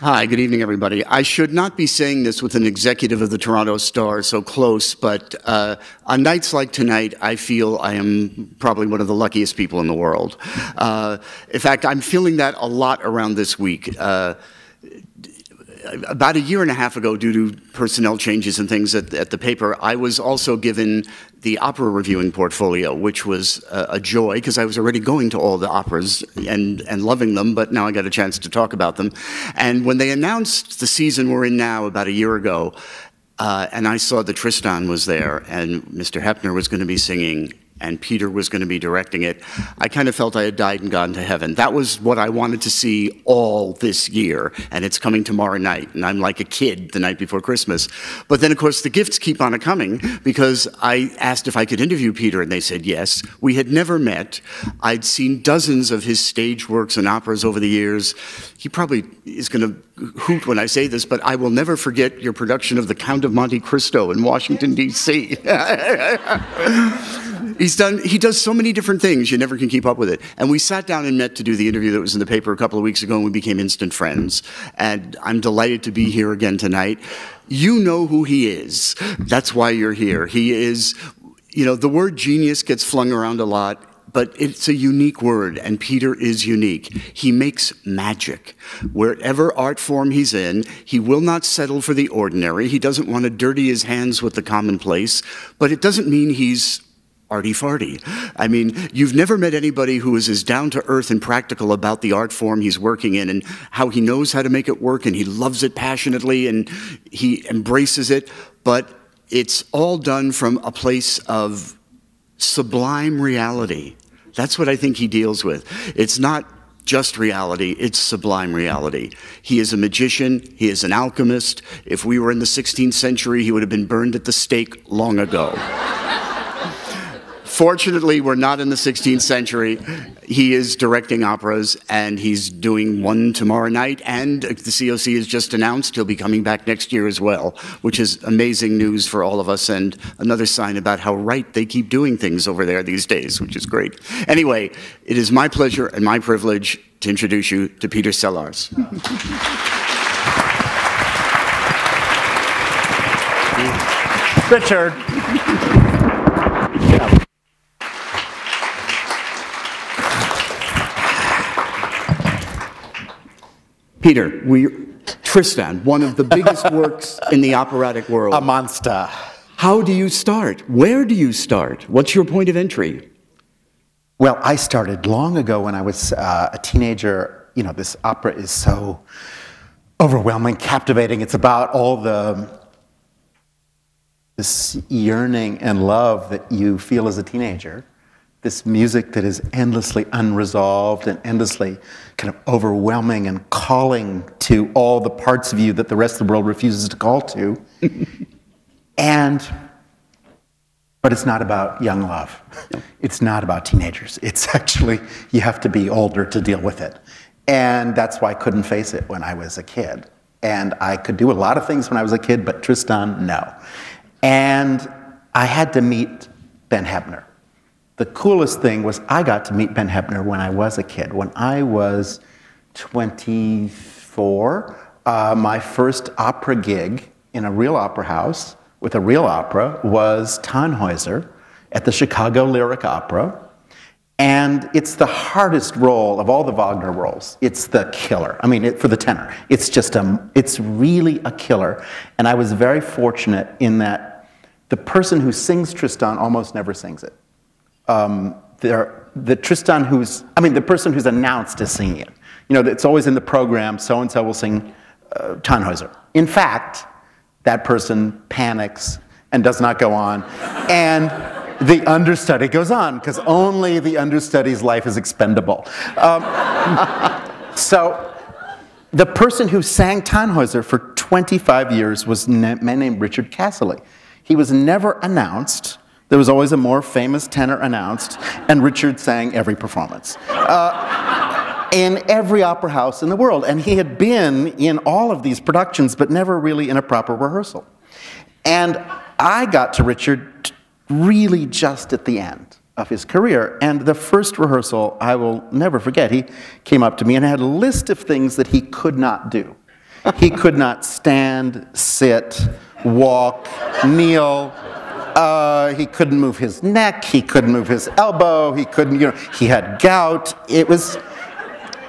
Hi, good evening, everybody. I should not be saying this with an executive of the Toronto Star so close, but uh, on nights like tonight, I feel I am probably one of the luckiest people in the world. Uh, in fact, I'm feeling that a lot around this week. Uh, about a year and a half ago, due to personnel changes and things at, at, the paper, I was also given the opera reviewing portfolio, which was a, a joy because I was already going to all the operas and, and loving them, but now I got a chance to talk about them. And when they announced the season we're in now about a year ago, uh, and I saw that Tristan was there and Mr. Heppner was going to be singing and Peter was going to be directing it, I kind of felt I had died and gone to heaven. That was what I wanted to see all this year, and it's coming tomorrow night, and I'm like a kid the night before Christmas. But then, of course, the gifts keep on coming because I asked if I could interview Peter, and they said yes. We had never met. I'd seen dozens of his stage works and operas over the years. He probably is going to hoot when I say this, but I will never forget your production of The Count of Monte Cristo in Washington, D.C. He's done, he does so many different things, you never can keep up with it. And we sat down and met to do the interview that was in the paper a couple of weeks ago, and we became instant friends. And I'm delighted to be here again tonight. You know who he is. That's why you're here. He is, you know, the word genius gets flung around a lot but it's a unique word, and Peter is unique. He makes magic. Wherever art form he's in, he will not settle for the ordinary. He doesn't want to dirty his hands with the commonplace, but it doesn't mean he's arty farty. I mean, you've never met anybody who is as down to earth and practical about the art form he's working in and how he knows how to make it work and he loves it passionately and he embraces it, but it's all done from a place of sublime reality. That's what I think he deals with. It's not just reality, it's sublime reality. He is a magician, he is an alchemist. If we were in the 16th century, he would have been burned at the stake long ago. Fortunately, we're not in the 16th century. He is directing operas, and he's doing one tomorrow night, and the COC has just announced he'll be coming back next year as well, which is amazing news for all of us, and another sign about how right they keep doing things over there these days, which is great. Anyway, it is my pleasure and my privilege to introduce you to Peter Sellars. Richard. Peter, we, Tristan, one of the biggest works in the operatic world. A monster. How do you start? Where do you start? What's your point of entry? Well, I started long ago when I was uh, a teenager. You know, this opera is so overwhelming, captivating. It's about all the this yearning and love that you feel as a teenager this music that is endlessly unresolved and endlessly kind of overwhelming and calling to all the parts of you that the rest of the world refuses to call to. and, but it's not about young love. It's not about teenagers. It's actually, you have to be older to deal with it. And that's why I couldn't face it when I was a kid. And I could do a lot of things when I was a kid, but Tristan, no. And I had to meet Ben Heppner. The coolest thing was I got to meet Ben Heppner when I was a kid. When I was 24, uh, my first opera gig in a real opera house with a real opera was Tannhäuser at the Chicago Lyric Opera. And it's the hardest role of all the Wagner roles. It's the killer. I mean, it, for the tenor, it's just a, it's really a killer. And I was very fortunate in that the person who sings Tristan almost never sings it um, the Tristan who's, I mean, the person who's announced is singing it. You know, it's always in the program, so and so will sing uh, Tannhäuser. In fact, that person panics and does not go on. and the understudy goes on, because only the understudy's life is expendable. Um, so, the person who sang Tannhäuser for 25 years was a man named Richard Cassilly. He was never announced there was always a more famous tenor announced, and Richard sang every performance. Uh, in every opera house in the world. And he had been in all of these productions, but never really in a proper rehearsal. And I got to Richard really just at the end of his career. And the first rehearsal, I will never forget, he came up to me and had a list of things that he could not do. He could not stand, sit, walk, kneel. Uh, he couldn't move his neck. He couldn't move his elbow. He couldn't, you know, he had gout. It was,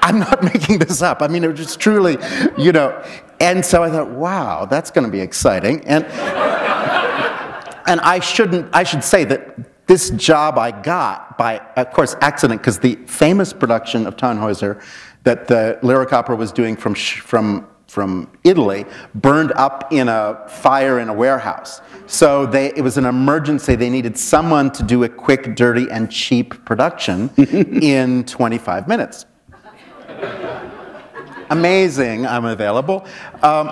I'm not making this up. I mean, it was just truly, you know. And so I thought, wow, that's going to be exciting. And, and I shouldn't, I should say that this job I got by, of course, accident, because the famous production of Tannhäuser that the lyric opera was doing from, from, from Italy burned up in a fire in a warehouse. So they, it was an emergency. They needed someone to do a quick, dirty, and cheap production in 25 minutes. Amazing, I'm available. Um,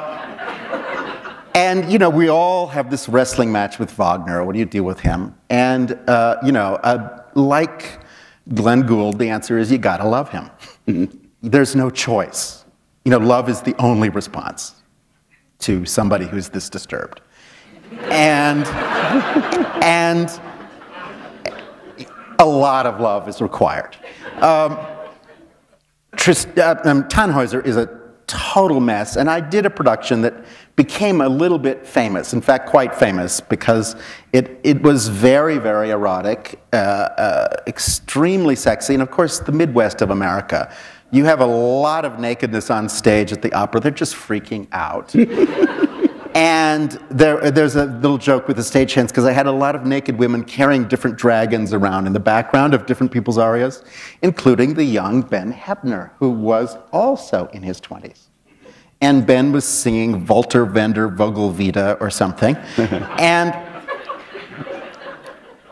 and, you know, we all have this wrestling match with Wagner. What do you do with him? And, uh, you know, uh, like Glenn Gould, the answer is you gotta love him. There's no choice. You know, love is the only response to somebody who's this disturbed. And, and a lot of love is required. Um, Trist, uh, um, Tannhäuser is a total mess, and I did a production that became a little bit famous, in fact, quite famous, because it, it was very, very erotic, uh, uh, extremely sexy, and of course, the Midwest of America. You have a lot of nakedness on stage at the opera, they're just freaking out. And there, there's a little joke with the stagehands because I had a lot of naked women carrying different dragons around in the background of different people's arias, including the young Ben Heppner, who was also in his 20s. And Ben was singing Walther von der Vogelweide or something. and,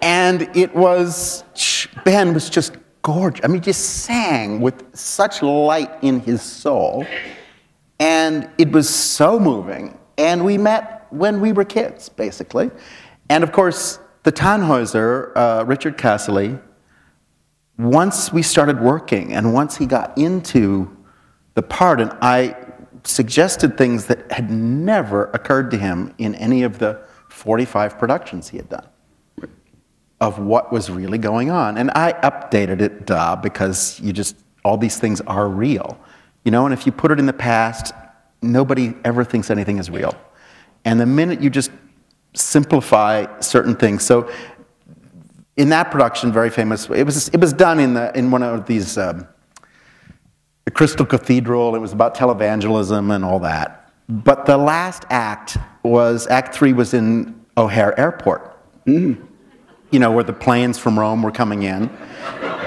and it was, Ben was just gorgeous. I mean, just sang with such light in his soul. And it was so moving and we met when we were kids, basically. And of course, the Tannhäuser, uh, Richard Cassilly, once we started working and once he got into the part, and I suggested things that had never occurred to him in any of the 45 productions he had done of what was really going on. And I updated it, duh, because you just, all these things are real. You know, and if you put it in the past, nobody ever thinks anything is real. And the minute you just simplify certain things, so in that production, very famous, it was, it was done in, the, in one of these, um, the Crystal Cathedral, it was about televangelism and all that. But the last act was, act three was in O'Hare Airport. Mm. You know, where the planes from Rome were coming in.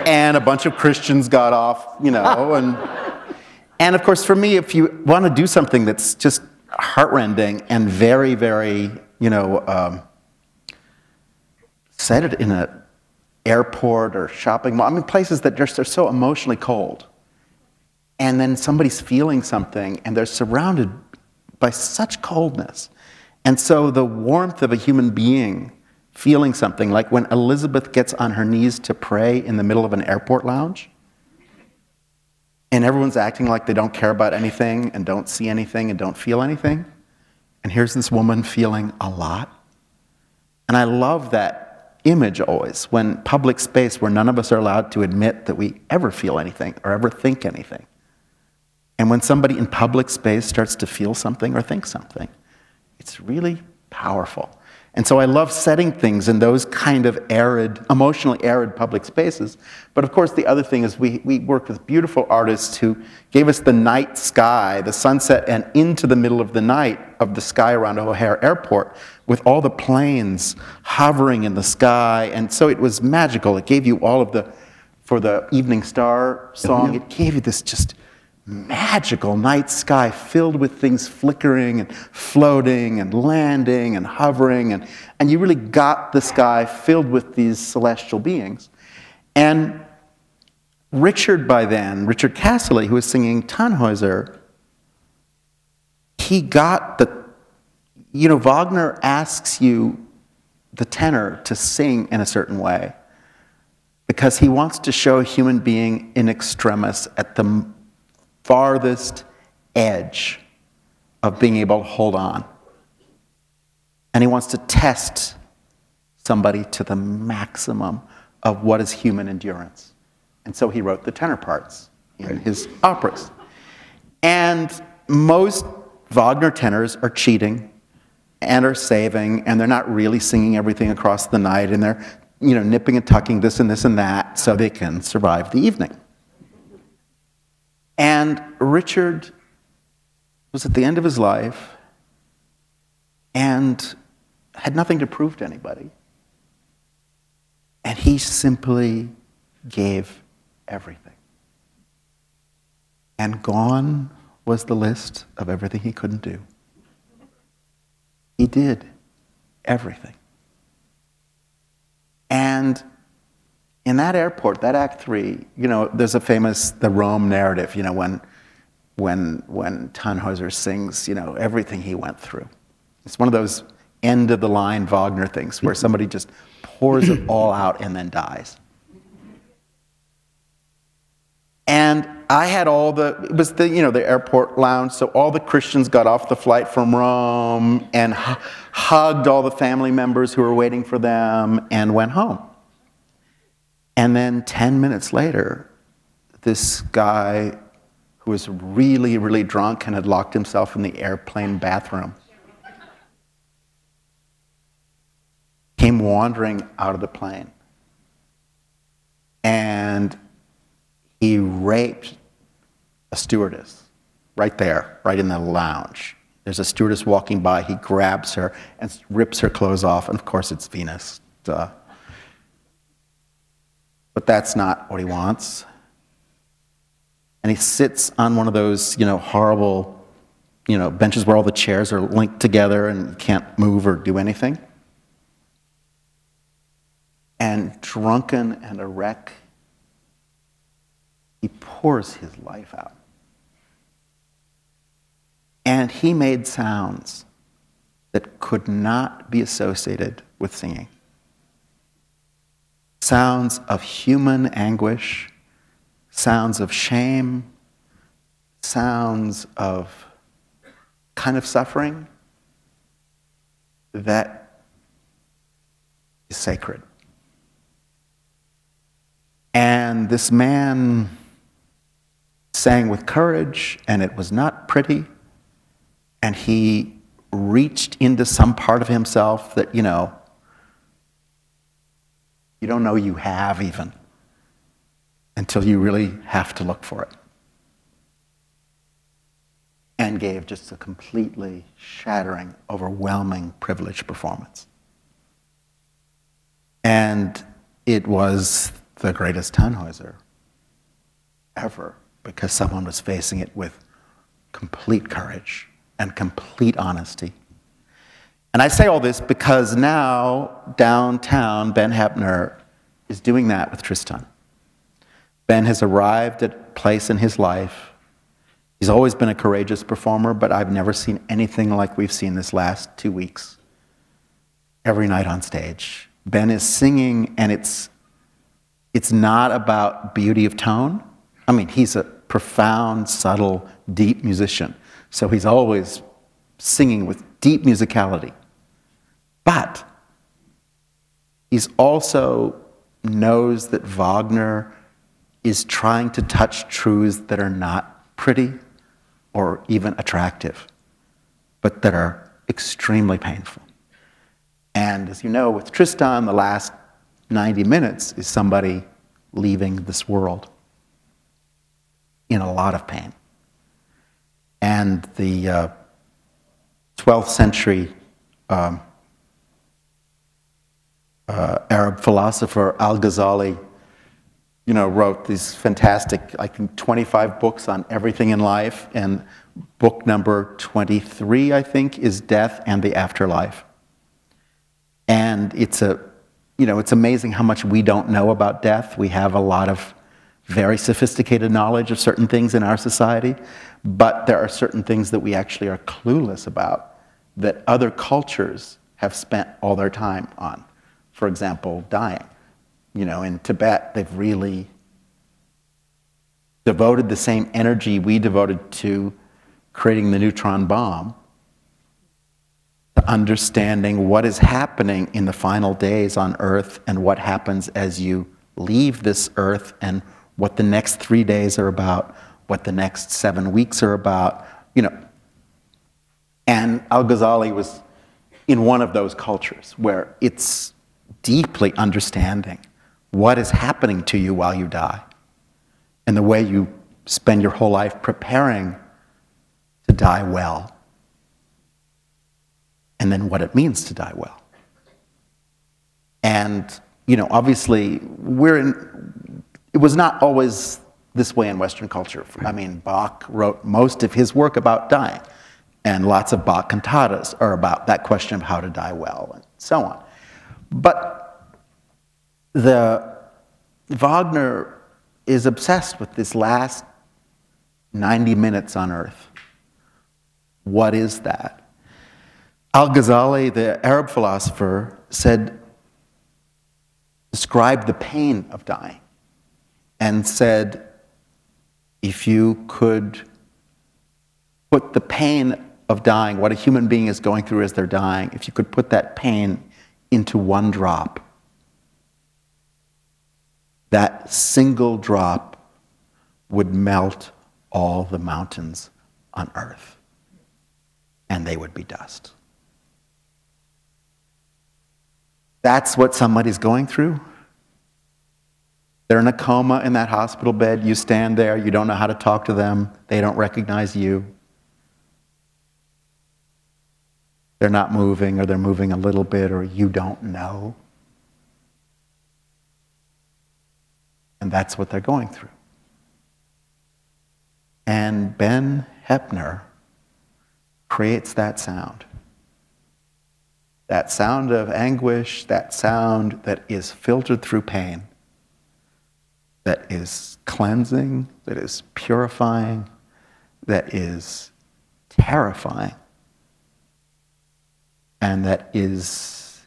And a bunch of Christians got off, you know, and and of course, for me, if you want to do something that's just heartrending and very, very, you know, um, set it in an airport or shopping mall, I mean, places that just are so emotionally cold. And then somebody's feeling something and they're surrounded by such coldness. And so the warmth of a human being feeling something, like when Elizabeth gets on her knees to pray in the middle of an airport lounge and everyone's acting like they don't care about anything and don't see anything and don't feel anything. And here's this woman feeling a lot. And I love that image always when public space where none of us are allowed to admit that we ever feel anything or ever think anything. And when somebody in public space starts to feel something or think something, it's really powerful. And so I love setting things in those kind of arid, emotionally arid public spaces. But of course, the other thing is we, we work with beautiful artists who gave us the night sky, the sunset, and into the middle of the night of the sky around O'Hare Airport with all the planes hovering in the sky. And so it was magical. It gave you all of the, for the Evening Star song, mm-hmm. it gave you this just magical night sky filled with things flickering and floating and landing and hovering. And, and you really got the sky filled with these celestial beings. And Richard, by then, Richard Cassilly, who was singing Tannhäuser, he got the, you know, Wagner asks you, the tenor, to sing in a certain way because he wants to show a human being in extremis at the farthest edge of being able to hold on. And he wants to test somebody to the maximum of what is human endurance. And so he wrote the tenor parts in his operas. And most Wagner tenors are cheating and are saving, and they're not really singing everything across the night, and they're you know, nipping and tucking this and this and that so they can survive the evening. And Richard was at the end of his life and had nothing to prove to anybody. And he simply gave everything. And gone was the list of everything he couldn't do. He did everything. And in that airport, that Act Three, you know, there's a famous the Rome narrative. You know, when when when Tannhäuser sings, you know, everything he went through. It's one of those end of the line Wagner things where somebody just pours it all out and then dies. And I had all the, it was the, you know, the airport lounge, so all the Christians got off the flight from Rome and hu- hugged all the family members who were waiting for them and went home. And then 10 minutes later, this guy who was really, really drunk and had locked himself in the airplane bathroom came wandering out of the plane. And he raped a stewardess right there, right in the lounge. There's a stewardess walking by. He grabs her and rips her clothes off. And of course, it's Venus. Duh. But that's not what he wants. And he sits on one of those, you know, horrible, you know, benches where all the chairs are linked together and can't move or do anything. And drunken and a wreck he pours his life out. And he made sounds that could not be associated with singing. Sounds of human anguish, sounds of shame, sounds of kind of suffering that is sacred. And this man sang with courage, and it was not pretty. And he reached into some part of himself that, you know, you don't know you have even until you really have to look for it. And gave just a completely shattering, overwhelming, privilege performance. And it was the greatest Tannhäuser ever because someone was facing it with complete courage and complete honesty. And I say all this because now downtown, Ben Heppner is doing that with Tristan. Ben has arrived at a place in his life. He's always been a courageous performer, but I've never seen anything like we've seen this last two weeks. Every night on stage. Ben is singing, and it's, it's not about beauty of tone. I mean, he's a profound, subtle, deep musician. So he's always singing with deep musicality. But he also knows that Wagner is trying to touch truths that are not pretty or even attractive, but that are extremely painful. And as you know, with Tristan, the last 90 minutes is somebody leaving this world in a lot of pain. And the uh, 12th century um, uh, Arab philosopher Al Ghazali, you know, wrote these fantastic, I think, 25 books on everything in life. And book number 23, I think, is Death and the Afterlife. And it's a, you know, it's amazing how much we don't know about death. We have a lot of very sophisticated knowledge of certain things in our society, but there are certain things that we actually are clueless about that other cultures have spent all their time on. For example, dying. You know, in Tibet, they've really devoted the same energy we devoted to creating the neutron bomb to understanding what is happening in the final days on Earth and what happens as you leave this Earth and what the next three days are about, what the next seven weeks are about. You know, And Al Ghazali was in one of those cultures where it's deeply understanding what is happening to you while you die and the way you spend your whole life preparing to die well and then what it means to die well. And, you know, obviously, we're in, it was not always this way in Western culture. I mean, Bach wrote most of his work about dying, and lots of Bach cantatas are about that question of how to die well, and so on. But the Wagner is obsessed with this last 90 minutes on earth. What is that? Al Ghazali, the Arab philosopher, said, described the pain of dying and said, if you could put the pain of dying, what a human being is going through as they're dying, if you could put that pain into one drop, that single drop would melt all the mountains on earth, and they would be dust. That's what somebody's going through. They're in a coma in that hospital bed. You stand there, you don't know how to talk to them, they don't recognize you. They're not moving, or they're moving a little bit, or you don't know. And that's what they're going through. And Ben Heppner creates that sound that sound of anguish, that sound that is filtered through pain, that is cleansing, that is purifying, that is terrifying, and that is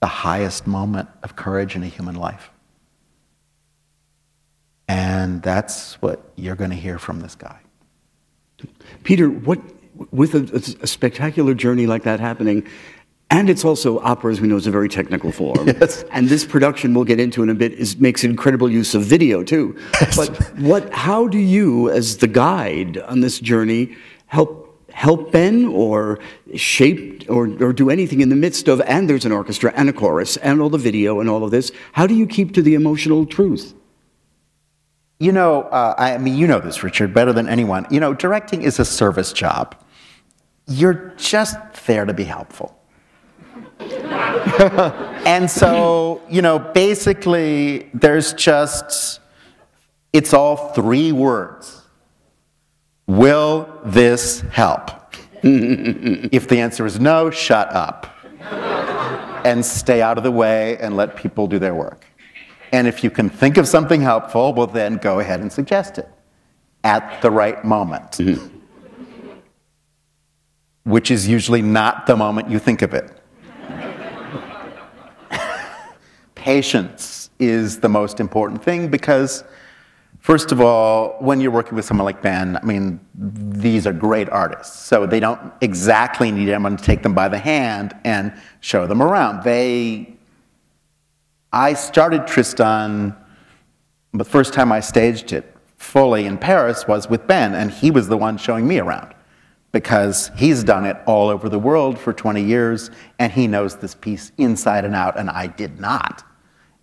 the highest moment of courage in a human life. And that's what you're going to hear from this guy. Peter, what, with a, a, spectacular journey like that happening, and it's also opera, as we know, is a very technical form. Yes. And this production we'll get into in a bit is makes incredible use of video too. Yes. But what? How do you, as the guide on this journey, help help Ben or shape or, or do anything in the midst of? And there's an orchestra and a chorus and all the video and all of this. How do you keep to the emotional truth? You know, uh, I mean, you know this, Richard, better than anyone. You know, directing is a service job. You're just there to be helpful. and so, you know, basically, there's just, it's all three words. Will this help? if the answer is no, shut up. and stay out of the way and let people do their work. And if you can think of something helpful, well, then go ahead and suggest it at the right moment. Mm-hmm. Which is usually not the moment you think of it. patience is the most important thing because, first of all, when you're working with someone like Ben, I mean, these are great artists. So they don't exactly need anyone to take them by the hand and show them around. They, I started Tristan, the first time I staged it fully in Paris was with Ben, and he was the one showing me around because he's done it all over the world for 20 years and he knows this piece inside and out, and I did not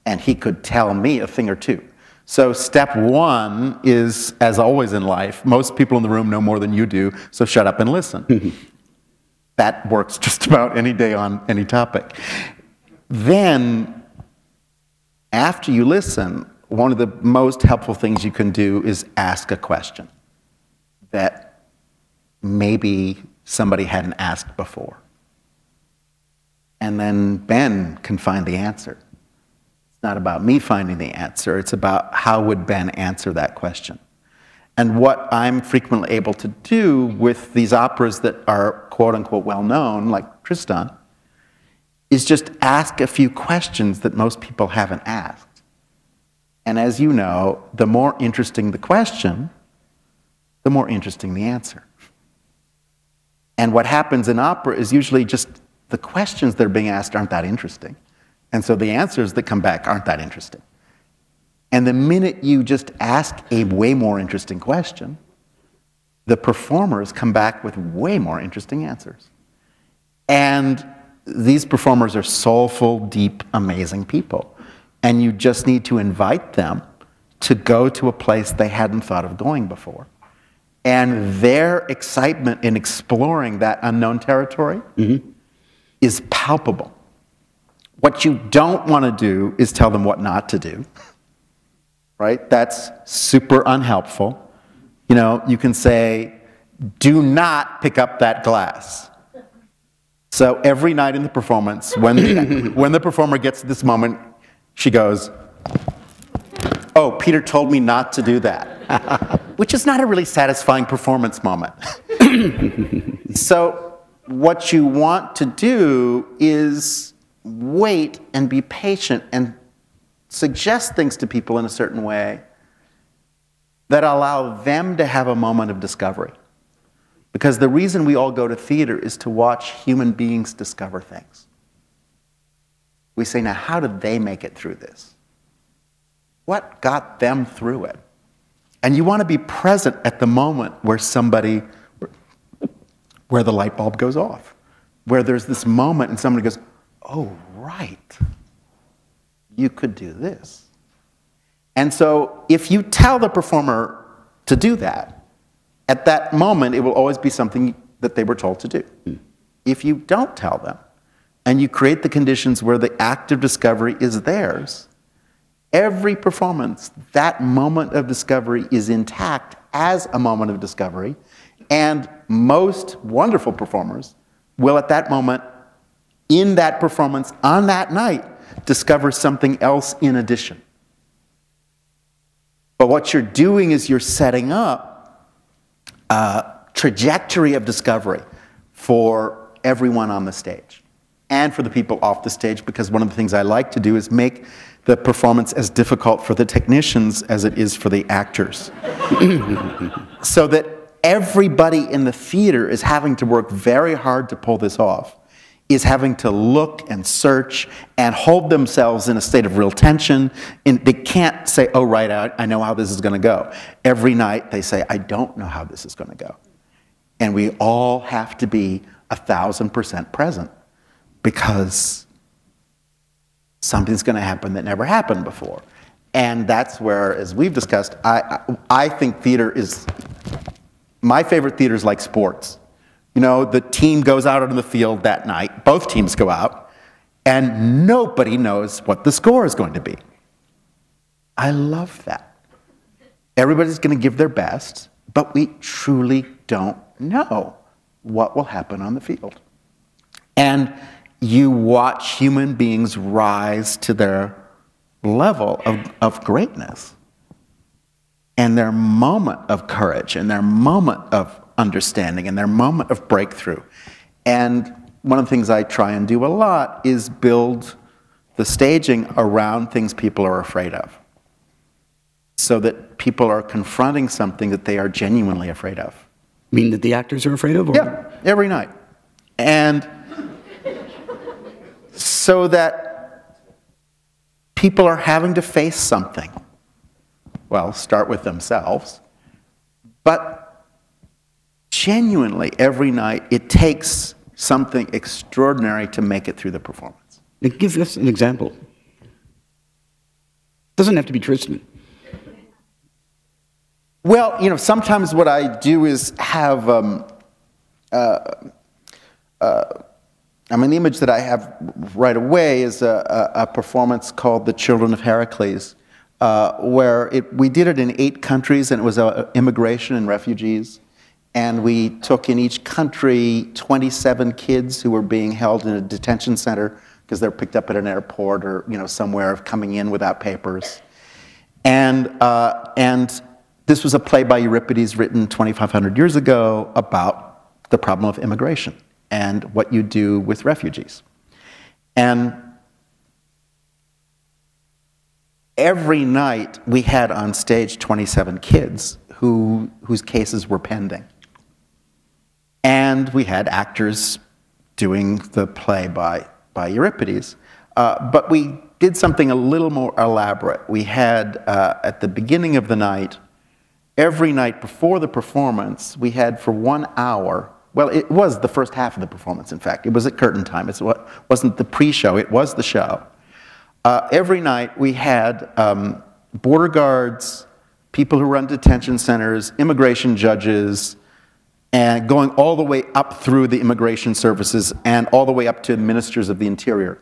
and he could tell me a thing or two. So, step one is, as always in life, most people in the room know more than you do, so shut up and listen. that works just about any day on any topic. Then, after you listen, one of the most helpful things you can do is ask a question that maybe somebody hadn't asked before. And then Ben can find the answer not about me finding the answer, it's about how would Ben answer that question. And what I'm frequently able to do with these operas that are quote unquote well known, like Tristan, is just ask a few questions that most people haven't asked. And as you know, the more interesting the question, the more interesting the answer. And what happens in opera is usually just the questions that are being asked aren't that interesting. And so the answers that come back aren't that interesting. And the minute you just ask a way more interesting question, the performers come back with way more interesting answers. And these performers are soulful, deep, amazing people. And you just need to invite them to go to a place they hadn't thought of going before. And their excitement in exploring that unknown territory mm-hmm. is palpable. What you don't want to do is tell them what not to do, right? That's super unhelpful. You know, you can say, do not pick up that glass. So every night in the performance, when the, when the performer gets to this moment, she goes, Oh, Peter told me not to do that, which is not a really satisfying performance moment. so, what you want to do is wait and be patient and suggest things to people in a certain way that allow them to have a moment of discovery. Because the reason we all go to theater is to watch human beings discover things. We say, now, how did they make it through this? What got them through it? And you want to be present at the moment where somebody, where the light bulb goes off, where there's this moment and somebody goes, oh, right, you could do this. And so if you tell the performer to do that, at that moment, it will always be something that they were told to do. Hmm. If you don't tell them, and you create the conditions where the act of discovery is theirs, every performance, that moment of discovery is intact as a moment of discovery, and most wonderful performers will, at that moment, in that performance, on that night, discover something else in addition. But what you're doing is you're setting up a trajectory of discovery for everyone on the stage and for the people off the stage, because one of the things I like to do is make the performance as difficult for the technicians as it is for the actors. so that everybody in the theater is having to work very hard to pull this off is having to look and search and hold themselves in a state of real tension. And they can't say, oh, right, I, I know how this is going to go. Every night they say, I don't know how this is going to go. And we all have to be a thousand percent present because something's going to happen that never happened before. And that's where, as we've discussed, I, I think theater is, my favorite theater is like sports. You know, the team goes out on the field that night, both teams go out, and nobody knows what the score is going to be. I love that. Everybody's going to give their best, but we truly don't know what will happen on the field. And you watch human beings rise to their level of, of greatness and their moment of courage and their moment of understanding and their moment of breakthrough. And one of the things I try and do a lot is build the staging around things people are afraid of so that people are confronting something that they are genuinely afraid of. Mean that the actors are afraid of? Or? Yeah, every night. And so that people are having to face something. Well, start with themselves. But genuinely, every night, it takes something extraordinary to make it through the performance. Give us an example. It doesn't have to be Tristan. Well, you know, sometimes what I do is have um, uh, uh, I mean, the image that I have right away is a, a, a performance called The Children of Heracles, uh, where it, we did it in eight countries, and it was uh, immigration and refugees. And we took in each country 27 kids who were being held in a detention center because they're picked up at an airport or you know somewhere of coming in without papers. And, uh, and this was a play by Euripides written 2,500 years ago about the problem of immigration and what you do with refugees. And every night we had on stage 27 kids who, whose cases were pending. And we had actors doing the play by, by Euripides. Uh, but we did something a little more elaborate. We had, uh, at the beginning of the night, every night before the performance, we had for one hour Well, it was the first half of the performance, in fact. It was at curtain time. It wasn't the pre show, it was the show. Uh, every night we had um, border guards, people who run detention centers, immigration judges, and going all the way up through the immigration services and all the way up to ministers of the interior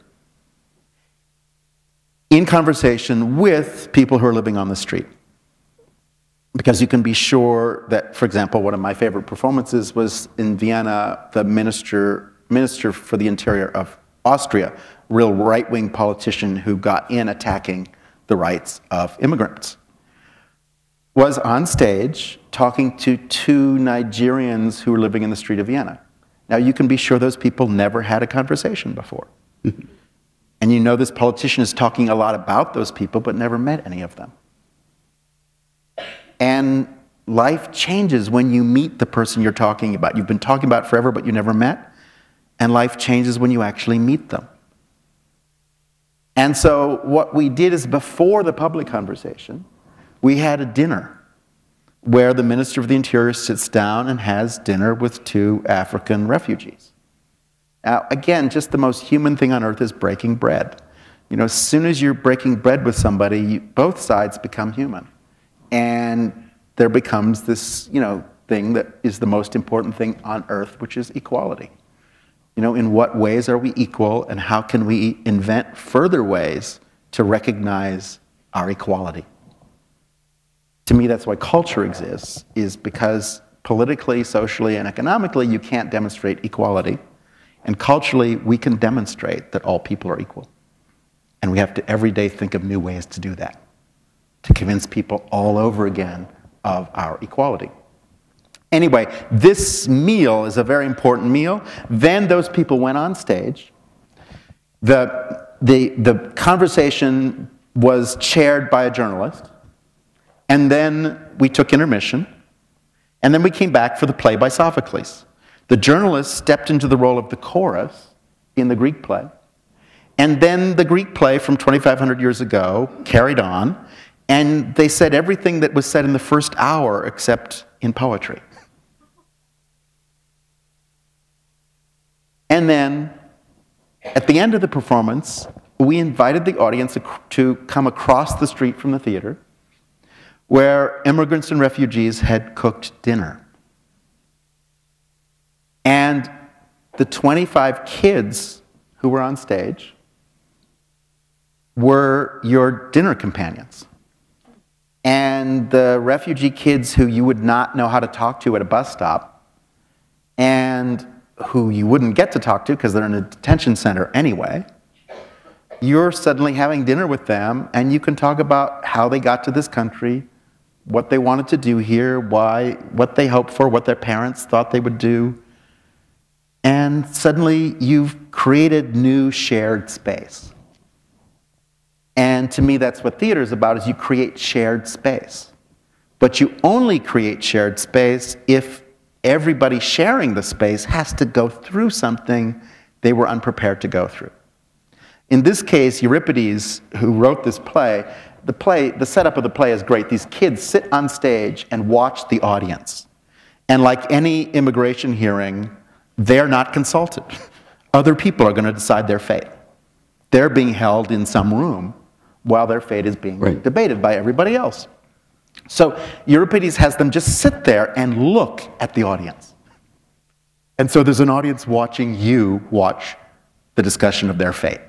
in conversation with people who are living on the street. Because you can be sure that, for example, one of my favorite performances was in Vienna, the minister, minister for the interior of Austria, real right wing politician who got in attacking the rights of immigrants, was on stage talking to two Nigerians who were living in the street of Vienna. Now, you can be sure those people never had a conversation before. and you know this politician is talking a lot about those people, but never met any of them. And life changes when you meet the person you're talking about. You've been talking about forever, but you never met. And life changes when you actually meet them. And so, what we did is before the public conversation, we had a dinner where the Minister of the Interior sits down and has dinner with two African refugees. Now, again, just the most human thing on earth is breaking bread. You know, as soon as you're breaking bread with somebody, you, both sides become human. And there becomes this, you know, thing that is the most important thing on earth, which is equality. You know, in what ways are we equal and how can we invent further ways to recognize our equality? To me, that's why culture exists, is because politically, socially, and economically, you can't demonstrate equality. And culturally, we can demonstrate that all people are equal. And we have to every day think of new ways to do that, to convince people all over again of our equality. Anyway, this meal is a very important meal. Then those people went on stage. The, the, the conversation was chaired by a journalist. And then we took intermission. And then we came back for the play by Sophocles. The journalist stepped into the role of the chorus in the Greek play. And then the Greek play from 2,500 years ago carried on. And they said everything that was said in the first hour except in poetry. And then at the end of the performance, we invited the audience to come across the street from the theater where immigrants and refugees had cooked dinner. And the 25 kids who were on stage were your dinner companions. And the refugee kids who you would not know how to talk to at a bus stop, and who you wouldn't get to talk to because they're in a detention center anyway, you're suddenly having dinner with them, and you can talk about how they got to this country, what they wanted to do here, why, what they hoped for, what their parents thought they would do. And suddenly you've created new shared space. And to me, that's what theater is about, is you create shared space. But you only create shared space if everybody sharing the space has to go through something they were unprepared to go through. In this case, Euripides, who wrote this play, the play, the setup of the play is great. These kids sit on stage and watch the audience. And like any immigration hearing, they're not consulted. Other people are going to decide their fate. They're being held in some room while their fate is being right. debated by everybody else. So Euripides has them just sit there and look at the audience. And so there's an audience watching you watch the discussion of their fate.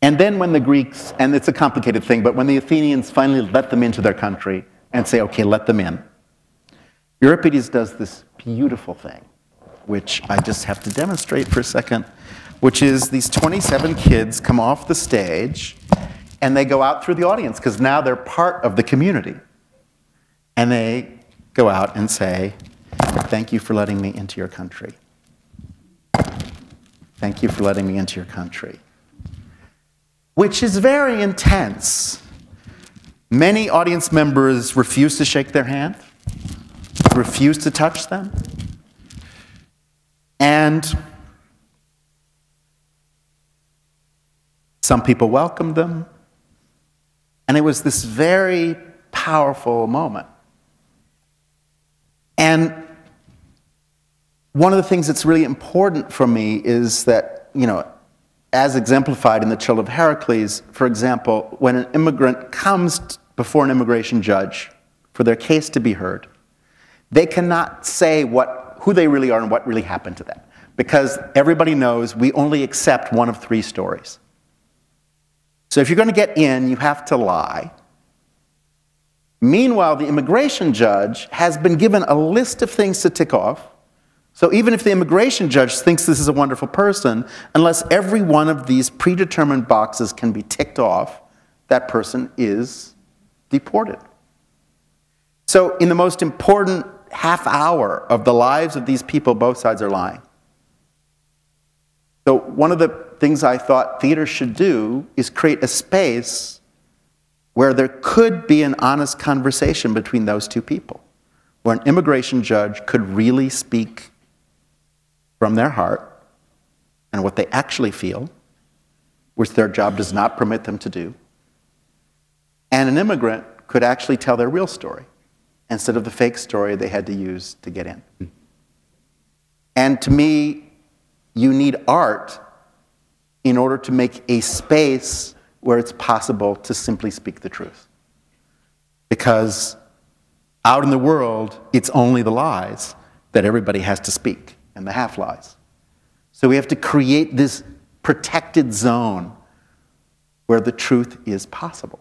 And then when the Greeks, and it's a complicated thing, but when the Athenians finally let them into their country and say, okay, let them in, Euripides does this beautiful thing, which I just have to demonstrate for a second, which is these 27 kids come off the stage and they go out through the audience because now they're part of the community. And they go out and say, Thank you for letting me into your country. Thank you for letting me into your country which is very intense. Many audience members refuse to shake their hand, refuse to touch them. And some people welcomed them. And it was this very powerful moment. And one of the things that's really important for me is that, you know, as exemplified in the Children of Heracles, for example, when an immigrant comes before an immigration judge for their case to be heard, they cannot say what, who they really are and what really happened to them. Because everybody knows we only accept one of three stories. So if you're going to get in, you have to lie. Meanwhile, the immigration judge has been given a list of things to tick off. So even if the immigration judge thinks this is a wonderful person, unless every one of these predetermined boxes can be ticked off, that person is deported. So in the most important half hour of the lives of these people, both sides are lying. So one of the things I thought theater should do is create a space where there could be an honest conversation between those two people, where an immigration judge could really speak from their heart and what they actually feel, which their job does not permit them to do, and an immigrant could actually tell their real story instead of the fake story they had to use to get in. Hmm. And to me, you need art in order to make a space where it's possible to simply speak the truth. Because out in the world, it's only the lies that everybody has to speak and the half lies. So we have to create this protected zone where the truth is possible.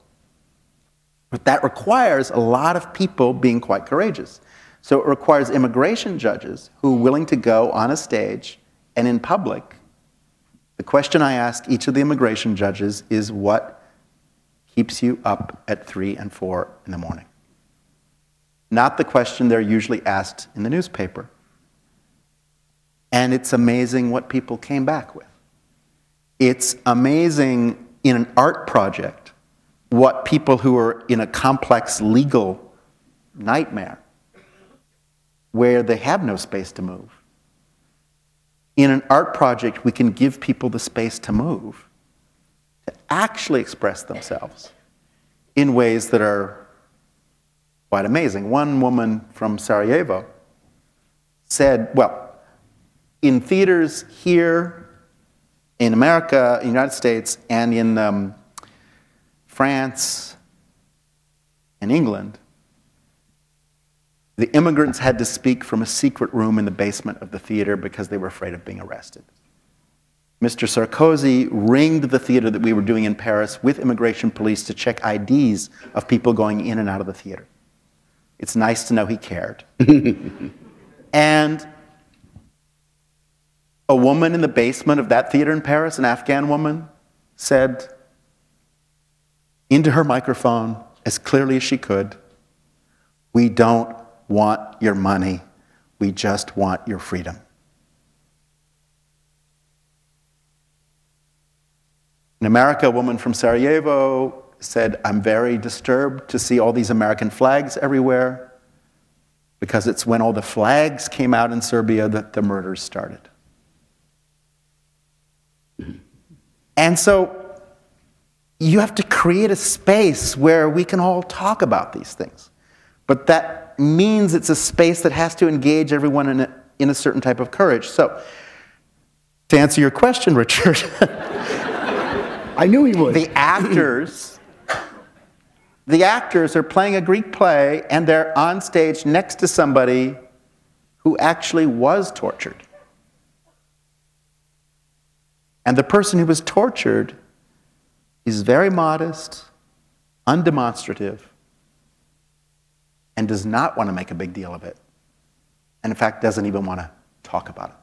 But that requires a lot of people being quite courageous. So it requires immigration judges who are willing to go on a stage and in public. The question I ask each of the immigration judges is what keeps you up at 3 and 4 in the morning? Not the question they're usually asked in the newspaper. And it's amazing what people came back with. It's amazing in an art project what people who are in a complex legal nightmare where they have no space to move. In an art project, we can give people the space to move, to actually express themselves in ways that are quite amazing. One woman from Sarajevo said, well, in theaters here, in America, in the United States, and in um, France, and England, the immigrants had to speak from a secret room in the basement of the theater because they were afraid of being arrested. Mr. Sarkozy ringed the theater that we were doing in Paris with immigration police to check IDs of people going in and out of the theater. It's nice to know he cared. and a woman in the basement of that theater in Paris, an Afghan woman, said, into her microphone as clearly as she could We don't want your money, we just want your freedom. In America, a woman from Sarajevo said, I'm very disturbed to see all these American flags everywhere because it's when all the flags came out in Serbia that the murders started. And so you have to create a space where we can all talk about these things. But that means it's a space that has to engage everyone in a, in a certain type of courage. So, to answer your question, Richard, I knew he would. The actors, the actors are playing a Greek play and they're on stage next to somebody who actually was tortured. And the person who was tortured is very modest, undemonstrative, and does not want to make a big deal of it. And in fact, doesn't even want to talk about it.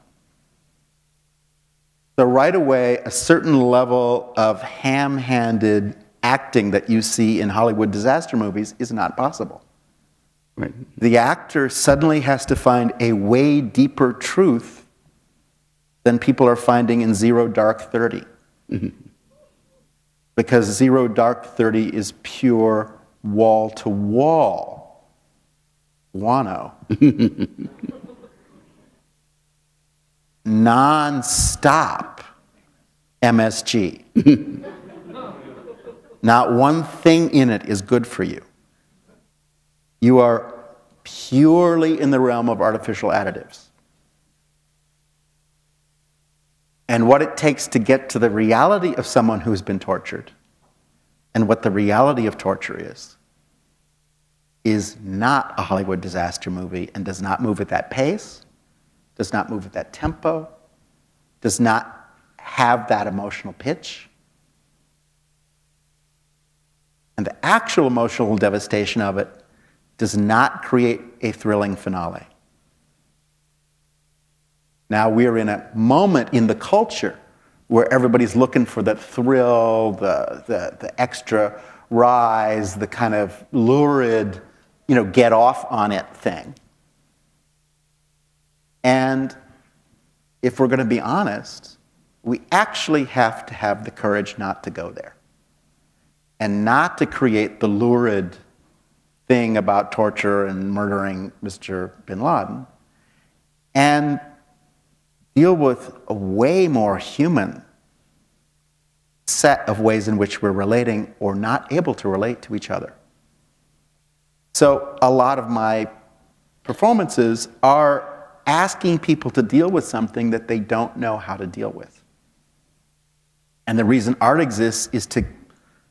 So, right away, a certain level of ham handed acting that you see in Hollywood disaster movies is not possible. Right. The actor suddenly has to find a way deeper truth than people are finding in Zero Dark 30. Mm-hmm because zero dark 30 is pure wall to wall guano. Non stop MSG. Not one thing in it is good for you. You are purely in the realm of artificial additives. And what it takes to get to the reality of someone who's been tortured and what the reality of torture is, is not a Hollywood disaster movie and does not move at that pace, does not move at that tempo, does not have that emotional pitch. And the actual emotional devastation of it does not create a thrilling finale. Now we're in a moment in the culture where everybody's looking for the thrill, the, the, the extra rise, the kind of lurid, you know, get off on it thing. And if we're going to be honest, we actually have to have the courage not to go there and not to create the lurid thing about torture and murdering Mr. bin Laden and deal with a way more human set of ways in which we're relating or not able to relate to each other. So, a lot of my performances are asking people to deal with something that they don't know how to deal with. And the reason art exists is to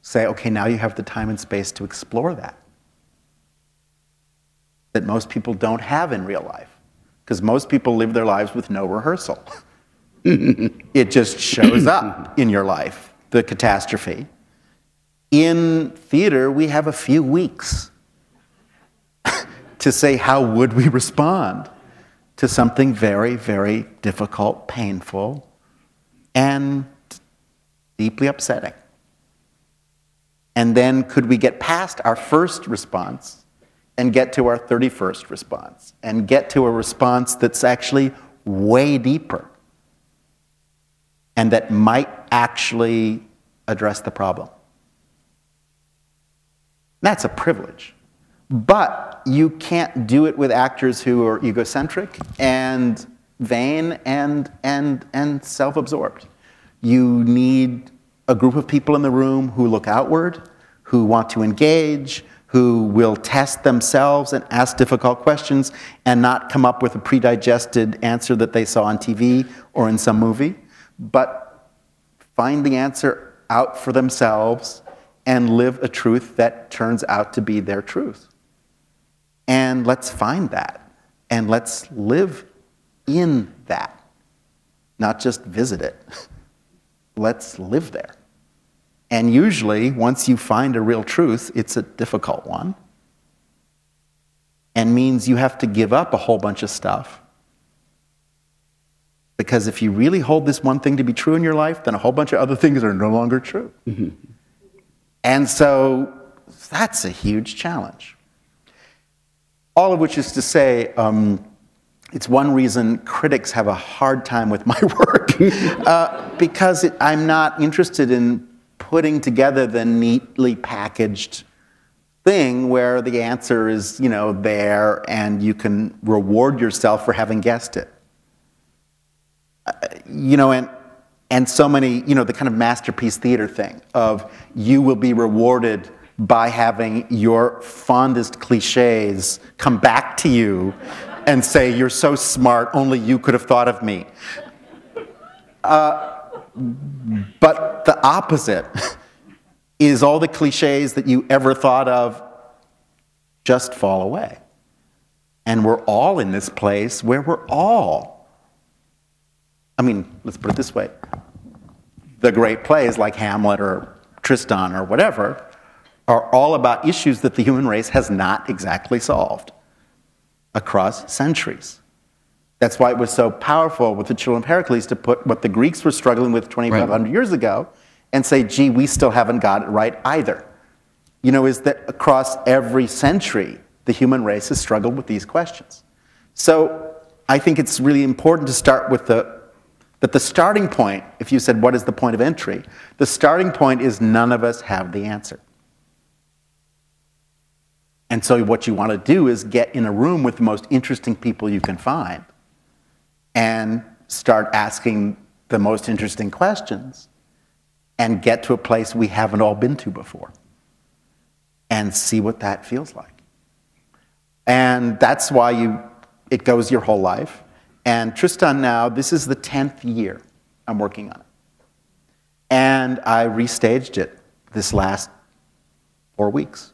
say, okay, now you have the time and space to explore that. That most people don't have in real life because most people live their lives with no rehearsal. it just shows up in your life, the catastrophe. In theater, we have a few weeks to say how would we respond to something very, very difficult, painful, and deeply upsetting. And then could we get past our first response and get to our 31st response and get to a response that's actually way deeper and that might actually address the problem. That's a privilege. But you can't do it with actors who are egocentric and vain and, and, and self absorbed. You need a group of people in the room who look outward, who want to engage, who will test themselves and ask difficult questions and not come up with a predigested answer that they saw on TV or in some movie, but find the answer out for themselves and live a truth that turns out to be their truth. And let's find that and let's live in that, not just visit it. let's live there. And usually, once you find a real truth, it's a difficult one and means you have to give up a whole bunch of stuff. Because if you really hold this one thing to be true in your life, then a whole bunch of other things are no longer true. Mm-hmm. And so that's a huge challenge. All of which is to say, um, it's one reason critics have a hard time with my work, uh, because it, I'm not interested in putting together the neatly packaged thing where the answer is, you know, there and you can reward yourself for having guessed it. Uh, you know, and and so many, you know, the kind of masterpiece theater thing of you will be rewarded by having your fondest cliches come back to you and say, You're so smart, only you could have thought of me. Uh, but the opposite is all the cliches that you ever thought of just fall away. And we're all in this place where we're all, I mean, let's put it this way the great plays like Hamlet or Tristan or whatever are all about issues that the human race has not exactly solved across centuries. That's why it was so powerful with the children of Heracles to put what the Greeks were struggling with 2,500 right. years ago and say, gee, we still haven't got it right either. You know, is that across every century, the human race has struggled with these questions. So I think it's really important to start with the that the starting point, if you said, what is the point of entry? The starting point is none of us have the answer. And so what you want to do is get in a room with the most interesting people you can find and start asking the most interesting questions and get to a place we haven't all been to before and see what that feels like. And that's why you, it goes your whole life. And Tristan now, this is the 10th year I'm working on it. And I restaged it this last four weeks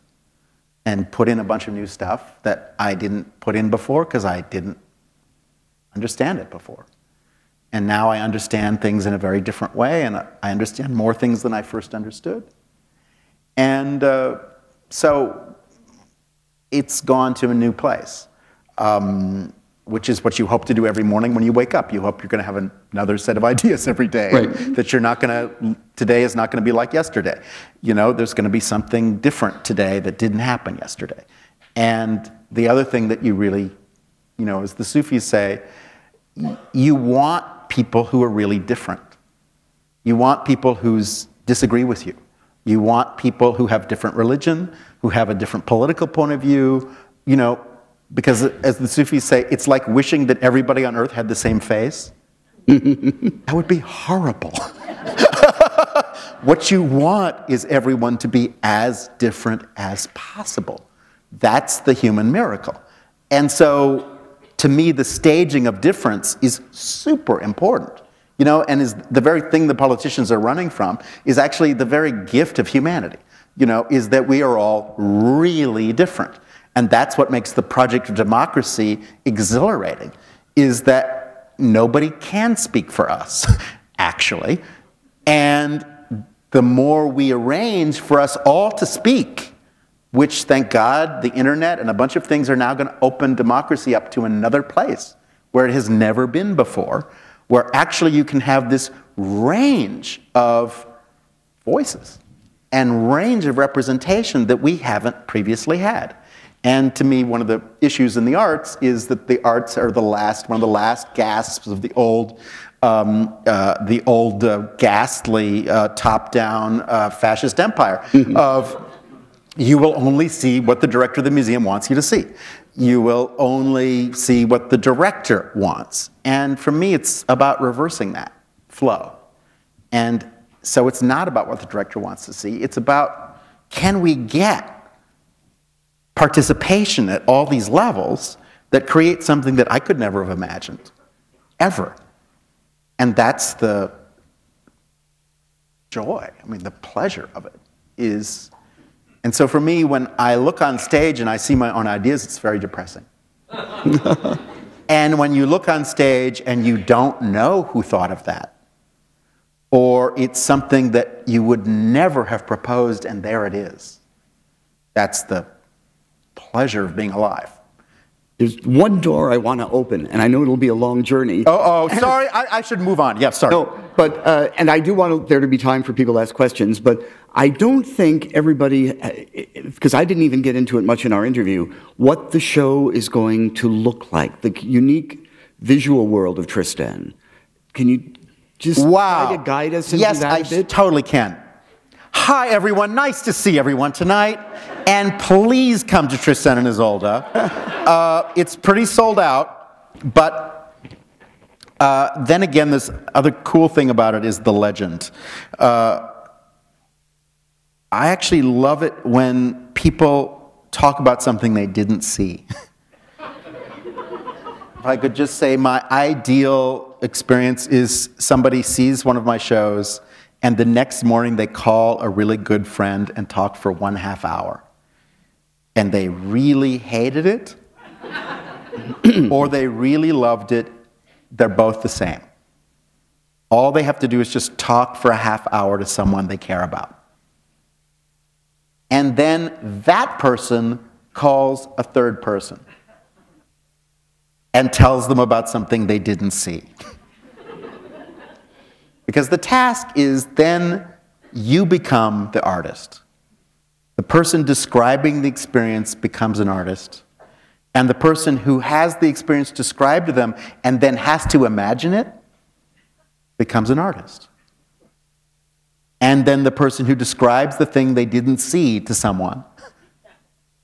and put in a bunch of new stuff that I didn't put in before because I didn't understand it before. And now I understand things in a very different way, and I understand more things than I first understood. And uh, so it's gone to a new place. Um, which is what you hope to do every morning when you wake up. You hope you're going to have another set of ideas every day. Right. That you're not going to, today is not going to be like yesterday. You know, there's going to be something different today that didn't happen yesterday. And the other thing that you really, you know, as the Sufis say, you want people who are really different. You want people who disagree with you. You want people who have different religion, who have a different political point of view, you know, because as the Sufis say, it's like wishing that everybody on earth had the same face. that would be horrible. what you want is everyone to be as different as possible. That's the human miracle. And so, to me, the staging of difference is super important. You know, and is the very thing the politicians are running from is actually the very gift of humanity. You know, is that we are all really different. And that's what makes the project of democracy exhilarating, is that nobody can speak for us, actually. And the more we arrange for us all to speak, which thank God the internet and a bunch of things are now going to open democracy up to another place where it has never been before, where actually you can have this range of voices and range of representation that we haven't previously had. And to me, one of the issues in the arts is that the arts are the last, one of the last gasps of the old, um, uh, the old uh, ghastly uh, top-down uh, fascist empire mm-hmm. of you will only see what the director of the museum wants you to see. You will only see what the director wants. And for me, it's about reversing that flow. And so it's not about what the director wants to see. It's about can we get participation at all these levels that create something that I could never have imagined, ever. And that's the joy, I mean, the pleasure of it is. And so for me, when I look on stage and I see my own ideas, it's very depressing. and when you look on stage and you don't know who thought of that, or it's something that you would never have proposed and there it is, that's the pleasure of being alive. There's one door I want to open, and I know it'll be a long journey. Oh, oh, sorry, I, I should move on. Yeah, sorry. No, but uh, and I do want there to be time for people to ask questions, but I don't think everybody, because uh, I didn't even get into it much in our interview, what the show is going to look like, the unique visual world of Tristan. Can you just wow. try to guide us into yes, that I a bit? totally can. Hi, everyone. Nice to see everyone tonight. And please come to Tristan and Isolde. Uh, it's pretty sold out, but uh, then again, this other cool thing about it is the legend. Uh, I actually love it when people talk about something they didn't see. if I could just say, my ideal experience is somebody sees one of my shows and the next morning they call a really good friend and talk for one half hour. And they really hated it, or they really loved it. They're both the same. All they have to do is just talk for a half hour to someone they care about. And then that person calls a third person and tells them about something they didn't see. Because the task is then you become the artist. The person describing the experience becomes an artist. And the person who has the experience described to them and then has to imagine it becomes an artist. And then the person who describes the thing they didn't see to someone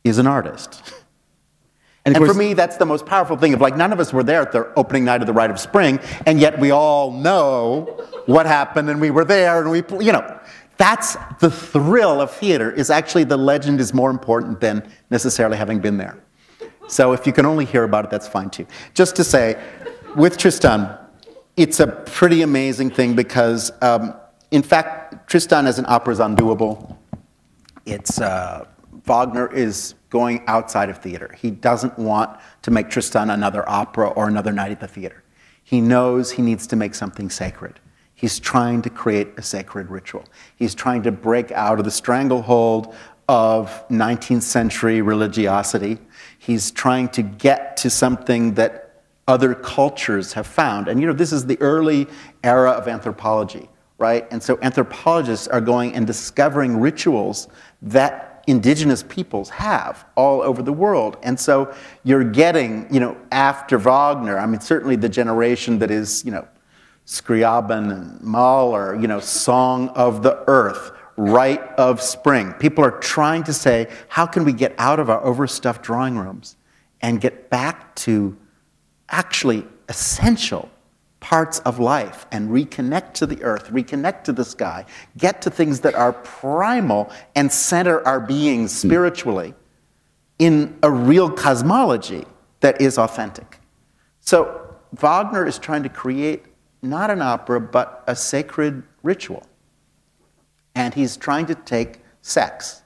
is an artist. And, and for me, that's the most powerful thing of like, none of us were there at the opening night of The Rite of Spring, and yet we all know what happened, and we were there, and we, you know, that's the thrill of theater, is actually the legend is more important than necessarily having been there. So if you can only hear about it, that's fine too. Just to say, with Tristan, it's a pretty amazing thing because, um, in fact, Tristan as an opera is undoable. It's uh, Wagner is going outside of theater. He doesn't want to make Tristan another opera or another night at the theater. He knows he needs to make something sacred. He's trying to create a sacred ritual. He's trying to break out of the stranglehold of 19th century religiosity. He's trying to get to something that other cultures have found. And you know, this is the early era of anthropology, right? And so anthropologists are going and discovering rituals that indigenous peoples have all over the world. And so you're getting, you know, after Wagner, I mean, certainly the generation that is, you know, Scriabin and Mahler, you know, Song of the Earth, Rite of Spring. People are trying to say, how can we get out of our overstuffed drawing rooms and get back to actually essential parts of life and reconnect to the earth, reconnect to the sky, get to things that are primal and center our beings spiritually in a real cosmology that is authentic. So Wagner is trying to create not an opera, but a sacred ritual. And he's trying to take sex,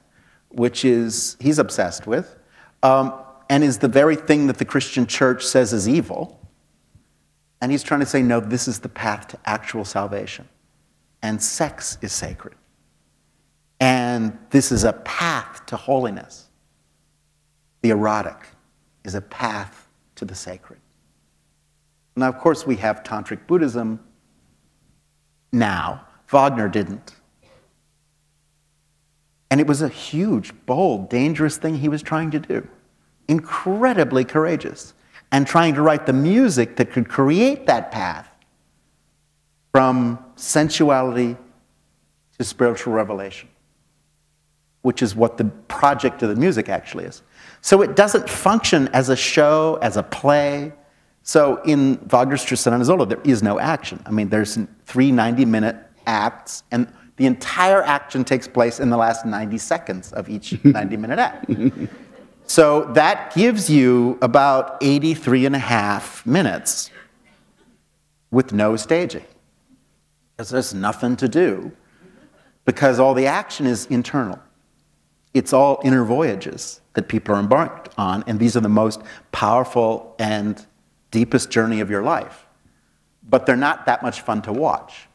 which is he's obsessed with, um, and is the very thing that the Christian church says is evil. And he's trying to say, no, this is the path to actual salvation. And sex is sacred. And this is a path to holiness. The erotic is a path to the sacred. Now, of course, we have Tantric Buddhism now. Wagner didn't. And it was a huge, bold, dangerous thing he was trying to do. Incredibly courageous. And trying to write the music that could create that path from sensuality to spiritual revelation, which is what the project of the music actually is. So it doesn't function as a show, as a play, so in Wagner's Tristan and Isolde, there is no action. I mean, there's three 90-minute acts, and the entire action takes place in the last 90 seconds of each 90-minute act. So that gives you about 83 and a half minutes with no staging. Because there's nothing to do, because all the action is internal. It's all inner voyages that people are embarked on, and these are the most powerful and deepest journey of your life. But they're not that much fun to watch,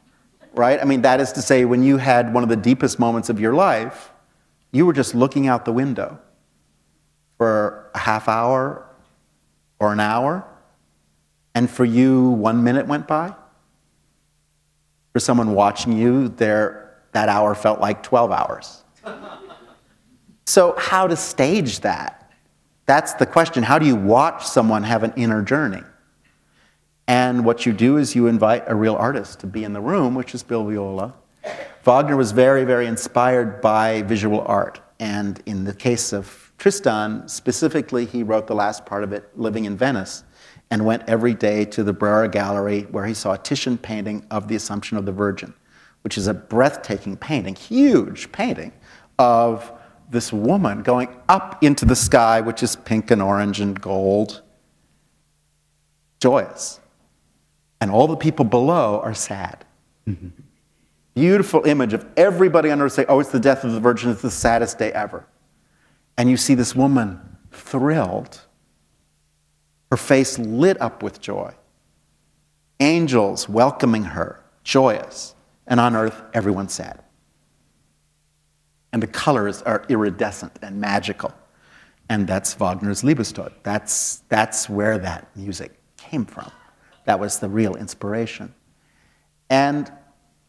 right? I mean, that is to say, when you had one of the deepest moments of your life, you were just looking out the window for a half hour or an hour, and for you, one minute went by. For someone watching you, there, that hour felt like 12 hours. so, how to stage that? That's the question. How do you watch someone have an inner journey? And what you do is you invite a real artist to be in the room, which is Bill Viola. Wagner was very, very inspired by visual art. And in the case of Tristan, specifically, he wrote the last part of it living in Venice and went every day to the Brera Gallery where he saw a Titian painting of the Assumption of the Virgin, which is a breathtaking painting, huge painting of this woman going up into the sky, which is pink and orange and gold, joyous. And all the people below are sad. Mm-hmm. Beautiful image of everybody on earth saying, Oh, it's the death of the Virgin, it's the saddest day ever. And you see this woman thrilled, her face lit up with joy, angels welcoming her, joyous. And on earth, everyone sad and the colors are iridescent and magical. And that's Wagner's Liebestod. That's, that's where that music came from. That was the real inspiration. And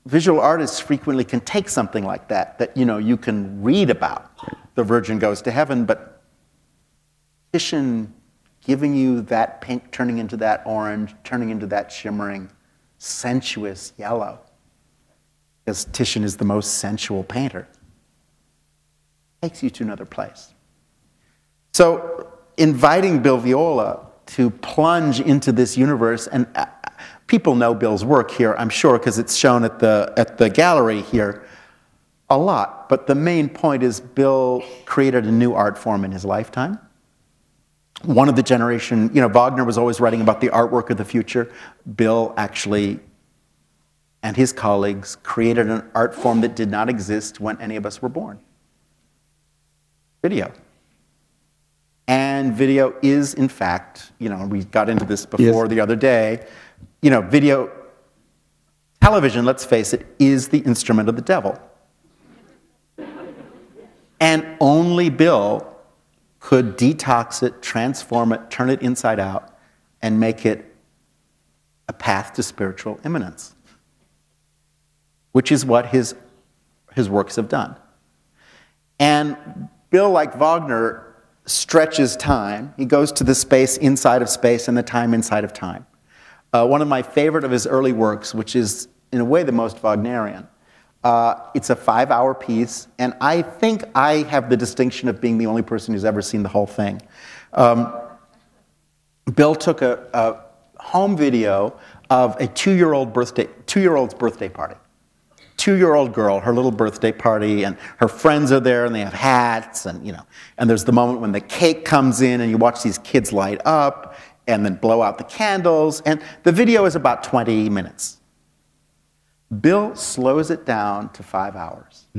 visual artists frequently can take something like that, that you know, you can read about. The Virgin goes to heaven, but Titian giving you that pink turning into that orange, turning into that shimmering, sensuous yellow. Because Titian is the most sensual painter takes you to another place. So, inviting Bill Viola to plunge into this universe, and uh, people know Bill's work here, I'm sure, because it's shown at the, at the gallery here a lot. But the main point is Bill created a new art form in his lifetime. one of the generation, you know, Wagner was always writing about the artwork of the future. Bill actually and his colleagues created an art form that did not exist when any of us were born video. And video is, in fact, you know, we got into this before yes. the other day, you know, video, television, let's face it, is the instrument of the devil. and only Bill could detox it, transform it, turn it inside out, and make it a path to spiritual immanence, which is what his, his works have done. And Bill, like Wagner, stretches time. He goes to the space inside of space and the time inside of time. Uh, one of my favorite of his early works, which is in a way the most Wagnerian, uh, it's a five hour piece, and I think I have the distinction of being the only person who's ever seen the whole thing. Um, Bill took a, a home video of a two year old birthday, two year old's birthday party two year old girl, her little birthday party, and her friends are there and they have hats, and you know, and there's the moment when the cake comes in and you watch these kids light up and then blow out the candles, and the video is about 20 minutes. Bill slows it down to five hours.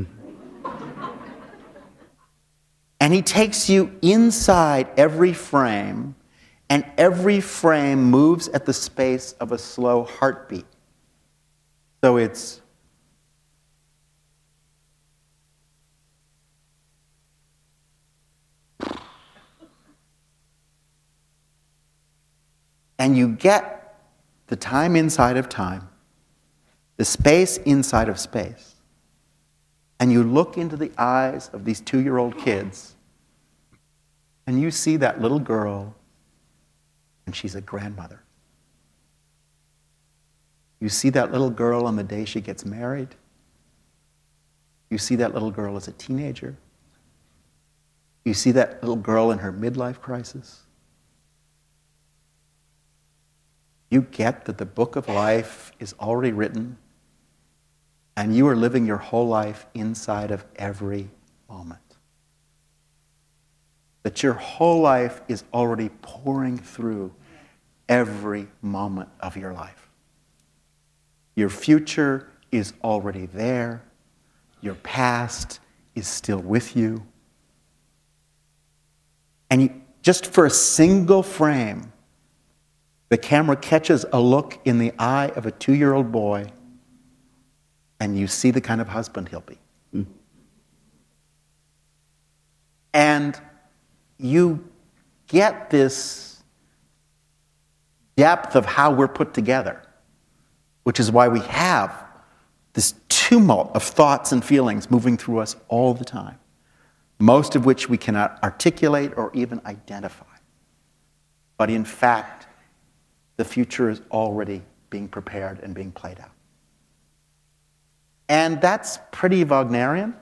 and he takes you inside every frame, and every frame moves at the space of a slow heartbeat. So it's and you get the time inside of time, the space inside of space, and you look into the eyes of these two year old kids, and you see that little girl, and she's a grandmother. You see that little girl on the day she gets married. You see that little girl as a teenager. You see that little girl in her midlife crisis. You get that the book of life is already written, and you are living your whole life inside of every moment. That your whole life is already pouring through every moment of your life. Your future is already there, your past is still with you. And you, just for a single frame, the camera catches a look in the eye of a two year old boy, and you see the kind of husband he'll be. Mm. And you get this depth of how we're put together, which is why we have this tumult of thoughts and feelings moving through us all the time, most of which we cannot articulate or even identify. But in fact, the future is already being prepared and being played out. And that's pretty Wagnerian.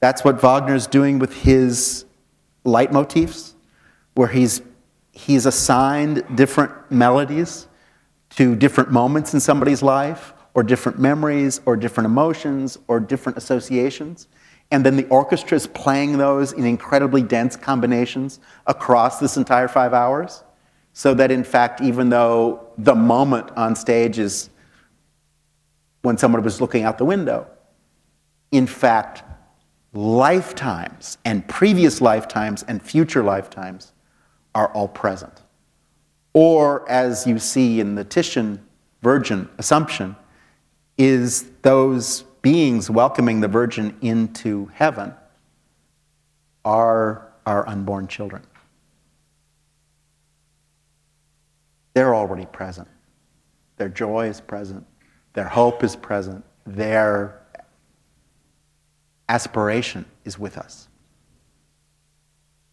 That's what Wagner's doing with his leitmotifs, where he's, he's assigned different melodies to different moments in somebody's life, or different memories, or different emotions, or different associations. And then the orchestra is playing those in incredibly dense combinations across this entire five hours. So that in fact, even though the moment on stage is when someone was looking out the window, in fact, lifetimes and previous lifetimes and future lifetimes are all present. Or, as you see in the Titian Virgin Assumption, is those beings welcoming the Virgin into heaven are our unborn children. They're already present. Their joy is present. Their hope is present. Their aspiration is with us.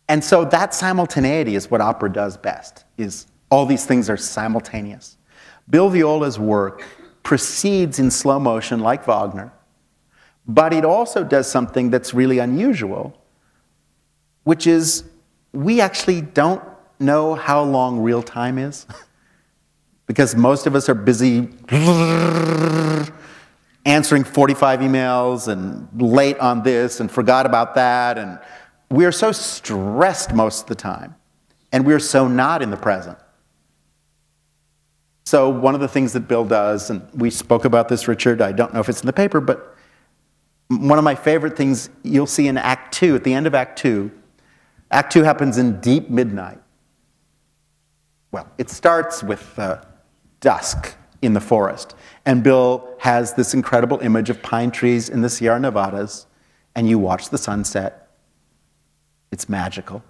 And so that simultaneity is what opera does best, is all these things are simultaneous. Bill Viola's work proceeds in slow motion like Wagner, but it also does something that's really unusual, which is we actually don't know how long real time is. because most of us are busy answering 45 emails and late on this and forgot about that. And we are so stressed most of the time. And we're so not in the present. So, one of the things that Bill does, and we spoke about this, Richard, I don't know if it's in the paper, but one of my favorite things you'll see in Act Two, at the end of Act Two, Act Two happens in deep midnight. Well, it starts with uh, dusk in the forest. And Bill has this incredible image of pine trees in the Sierra Nevadas, and you watch the sunset. It's magical.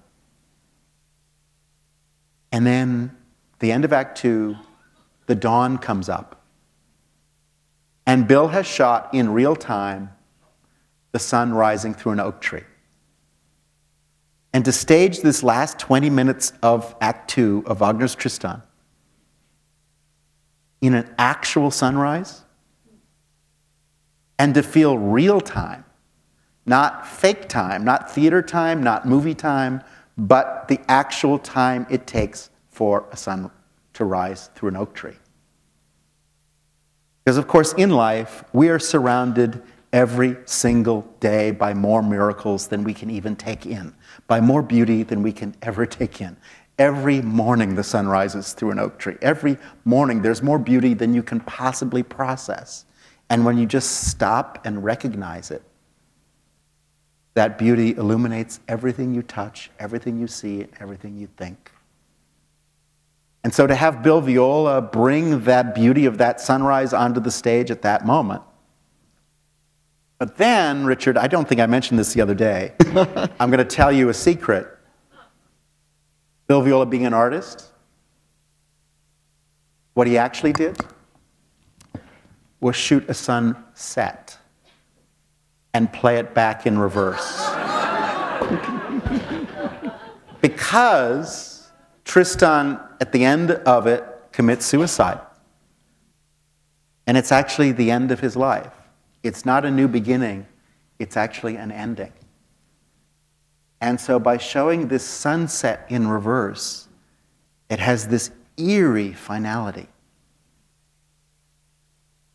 And then, the end of Act Two, the dawn comes up. And Bill has shot in real time the sun rising through an oak tree. And to stage this last 20 minutes of Act Two of Wagner's Tristan in an actual sunrise, and to feel real time, not fake time, not theater time, not movie time, but the actual time it takes for a sun to rise through an oak tree. Because, of course, in life, we are surrounded every single day by more miracles than we can even take in, by more beauty than we can ever take in. Every morning the sun rises through an oak tree. Every morning there's more beauty than you can possibly process. And when you just stop and recognize it, that beauty illuminates everything you touch, everything you see, everything you think. And so to have Bill Viola bring that beauty of that sunrise onto the stage at that moment. But then, Richard, I don't think I mentioned this the other day. I'm going to tell you a secret. Bill Viola being an artist, what he actually did was shoot a sunset and play it back in reverse. because Tristan, at the end of it, commits suicide. And it's actually the end of his life. It's not a new beginning, it's actually an ending. And so, by showing this sunset in reverse, it has this eerie finality.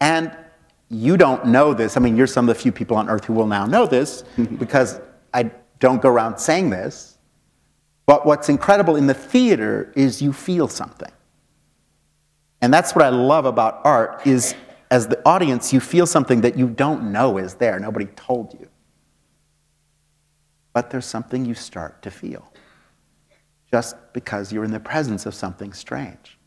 And you don't know this. I mean, you're some of the few people on earth who will now know this mm-hmm. because I don't go around saying this. But what's incredible in the theater is you feel something. And that's what I love about art is as the audience you feel something that you don't know is there. Nobody told you. But there's something you start to feel just because you're in the presence of something strange.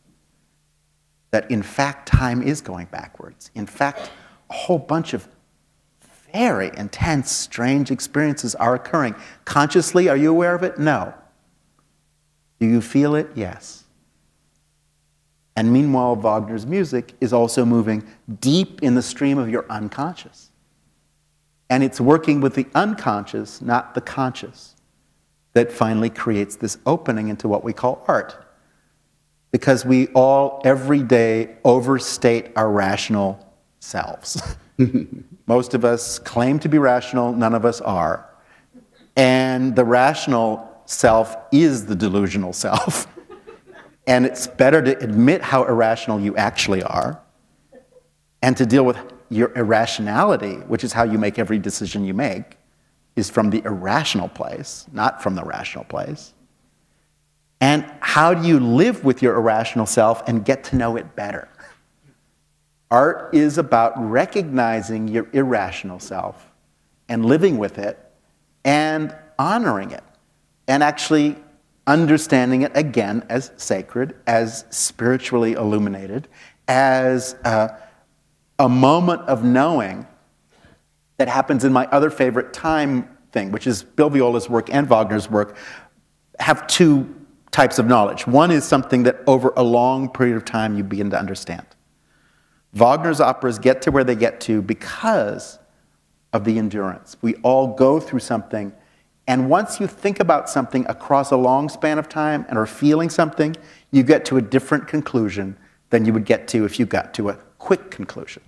That in fact time is going backwards. In fact, a whole bunch of very intense, strange experiences are occurring. Consciously, are you aware of it? No. Do you feel it? Yes. And meanwhile, Wagner's music is also moving deep in the stream of your unconscious. And it's working with the unconscious, not the conscious, that finally creates this opening into what we call art. Because we all, every day, overstate our rational selves. Most of us claim to be rational, none of us are. And the rational self is the delusional self. and it's better to admit how irrational you actually are and to deal with your irrationality, which is how you make every decision you make, is from the irrational place, not from the rational place. And how do you live with your irrational self and get to know it better? Art is about recognizing your irrational self and living with it and honoring it and actually understanding it again as sacred, as spiritually illuminated, as uh, a moment of knowing that happens in my other favorite time thing, which is Bill Viola's work and Wagner's work, have two types of knowledge. One is something that over a long period of time you begin to understand. Wagner's operas get to where they get to because of the endurance. We all go through something, and once you think about something across a long span of time and are feeling something, you get to a different conclusion than you would get to if you got to a quick conclusion.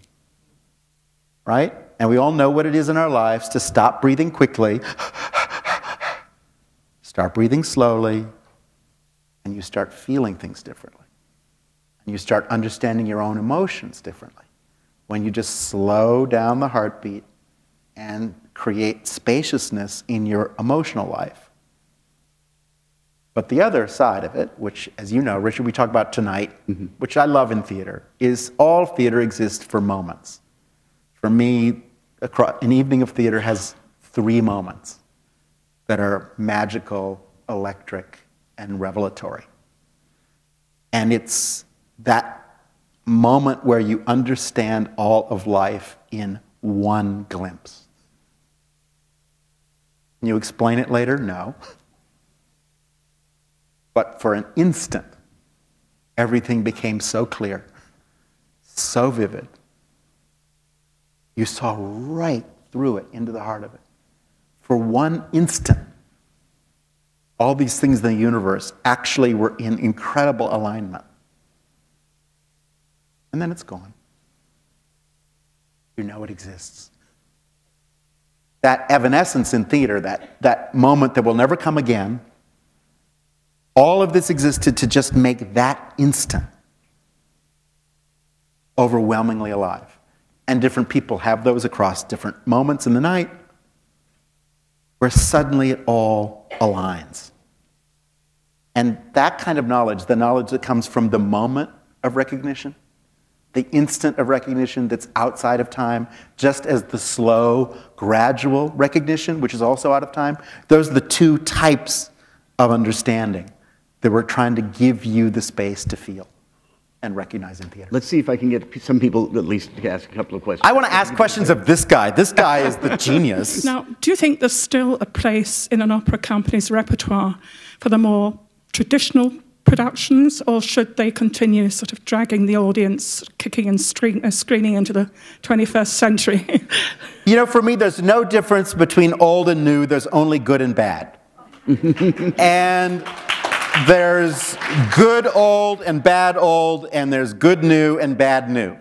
Right? And we all know what it is in our lives to stop breathing quickly, start breathing slowly, and you start feeling things differently. And you start understanding your own emotions differently. When you just slow down the heartbeat and create spaciousness in your emotional life. But the other side of it, which, as you know, Richard, we talk about tonight, mm-hmm. which I love in theater, is all theater exists for moments. For me, an evening of theater has three moments that are magical, electric, and revelatory. And it's that moment where you understand all of life in one glimpse. Can you explain it later? No. But for an instant, everything became so clear, so vivid. You saw right through it into the heart of it. For one instant, all these things in the universe actually were in incredible alignment. And then it's gone. You know it exists. That evanescence in theater, that, that moment that will never come again, all of this existed to just make that instant overwhelmingly alive. And different people have those across different moments in the night where suddenly it all aligns. And that kind of knowledge, the knowledge that comes from the moment of recognition, the instant of recognition that's outside of time, just as the slow, gradual recognition, which is also out of time, those are the two types of understanding that we're trying to give you the space to feel and recognize in theater. Let's see if I can get some people at least to ask a couple of questions. I want to ask questions of this guy. This guy is the genius. Now, do you think there's still a place in an opera company's repertoire for the more traditional productions, or should they continue sort of dragging the audience, kicking and screen, uh, screening into the 21st century? you know, for me, there's no difference between old and new. There's only good and bad. and there's good old and bad old, and there's good new and bad new,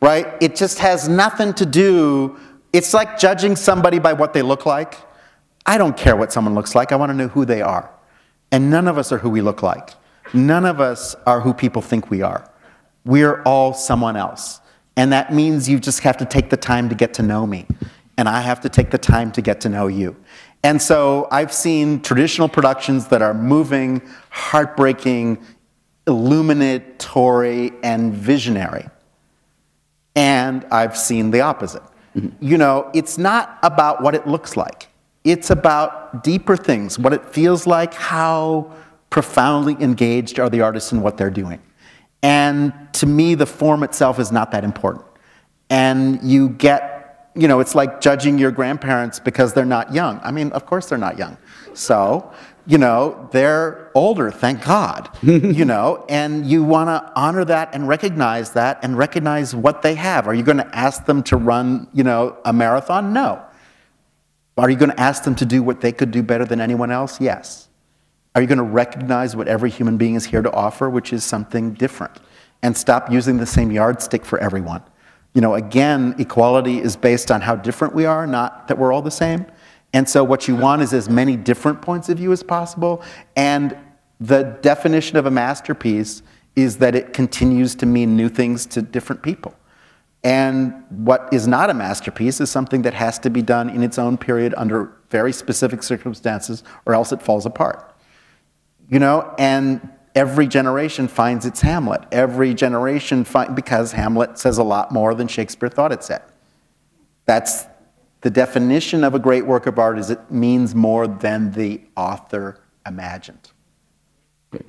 right? It just has nothing to do, it's like judging somebody by what they look like. I don't care what someone looks like, I want to know who they are. And none of us are who we look like. None of us are who people think we are. We're all someone else. And that means you just have to take the time to get to know me. And I have to take the time to get to know you. And so I've seen traditional productions that are moving, heartbreaking, illuminatory, and visionary. And I've seen the opposite. Mm-hmm. You know, it's not about what it looks like. It's about deeper things, what it feels like, how profoundly engaged are the artists in what they're doing. And to me, the form itself is not that important. And you get you know, it's like judging your grandparents because they're not young. I mean, of course they're not young. So, you know, they're older, thank God, you know, and you want to honor that and recognize that and recognize what they have. Are you going to ask them to run, you know, a marathon? No. Are you going to ask them to do what they could do better than anyone else? Yes. Are you going to recognize what every human being is here to offer, which is something different? And stop using the same yardstick for everyone you know, again, equality is based on how different we are, not that we're all the same. And so what you want is as many different points of view as possible. And the definition of a masterpiece is that it continues to mean new things to different people. And what is not a masterpiece is something that has to be done in its own period under very specific circumstances, or else it falls apart. You know, and every generation finds its Hamlet. Every generation, find, because Hamlet says a lot more than Shakespeare thought it said. That's the definition of a great work of art is it means more than the author imagined. Great.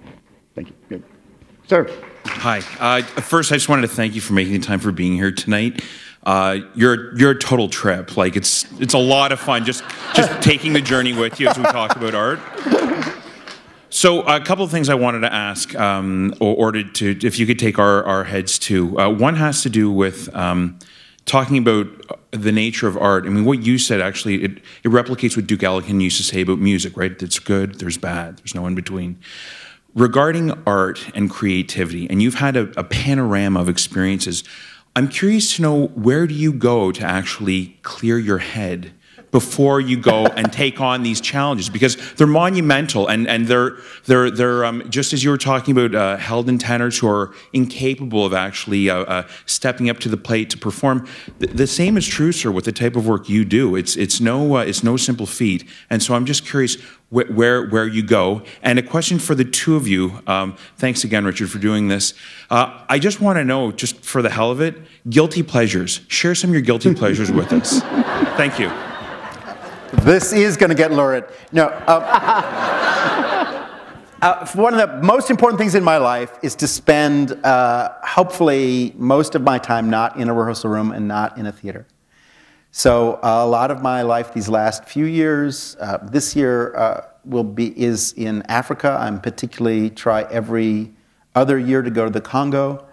Thank you. Good. Sir. Hi. Uh, first, I just wanted to thank you for making the time for being here tonight. Uh, you're you're a total trip. Like it's it's a lot of fun just just taking the journey with you as we talk about art. So a couple of things I wanted to ask, um, or, or to, to, if you could take our, our heads to. Uh, one has to do with um, talking about the nature of art. I mean, what you said actually, it, it replicates what Duke Ellington used to say about music, right? It's good, there's bad, there's no in between. Regarding art and creativity, and you've had a, a panorama of experiences, I'm curious to know where do you go to actually clear your head before you go and take on these challenges because they're monumental and, and they're, they're, they're um, just as you were talking about uh, Helden tenors who are incapable of actually uh, uh, stepping up to the plate to perform. The, the, same is true, sir, with the type of work you do. It's, it's, no, uh, it's no simple feat. And so I'm just curious wh where, where you go. And a question for the two of you. Um, thanks again, Richard, for doing this. Uh, I just want to know, just for the hell of it, guilty pleasures. Share some of your guilty pleasures with us. Thank you. This is going to get lurid. No. Uh, uh, one of the most important things in my life is to spend, uh, hopefully, most of my time not in a rehearsal room and not in a theater. So a lot of my life these last few years, uh, this year uh, will be is in Africa. I'm particularly try every other year to go to the Congo,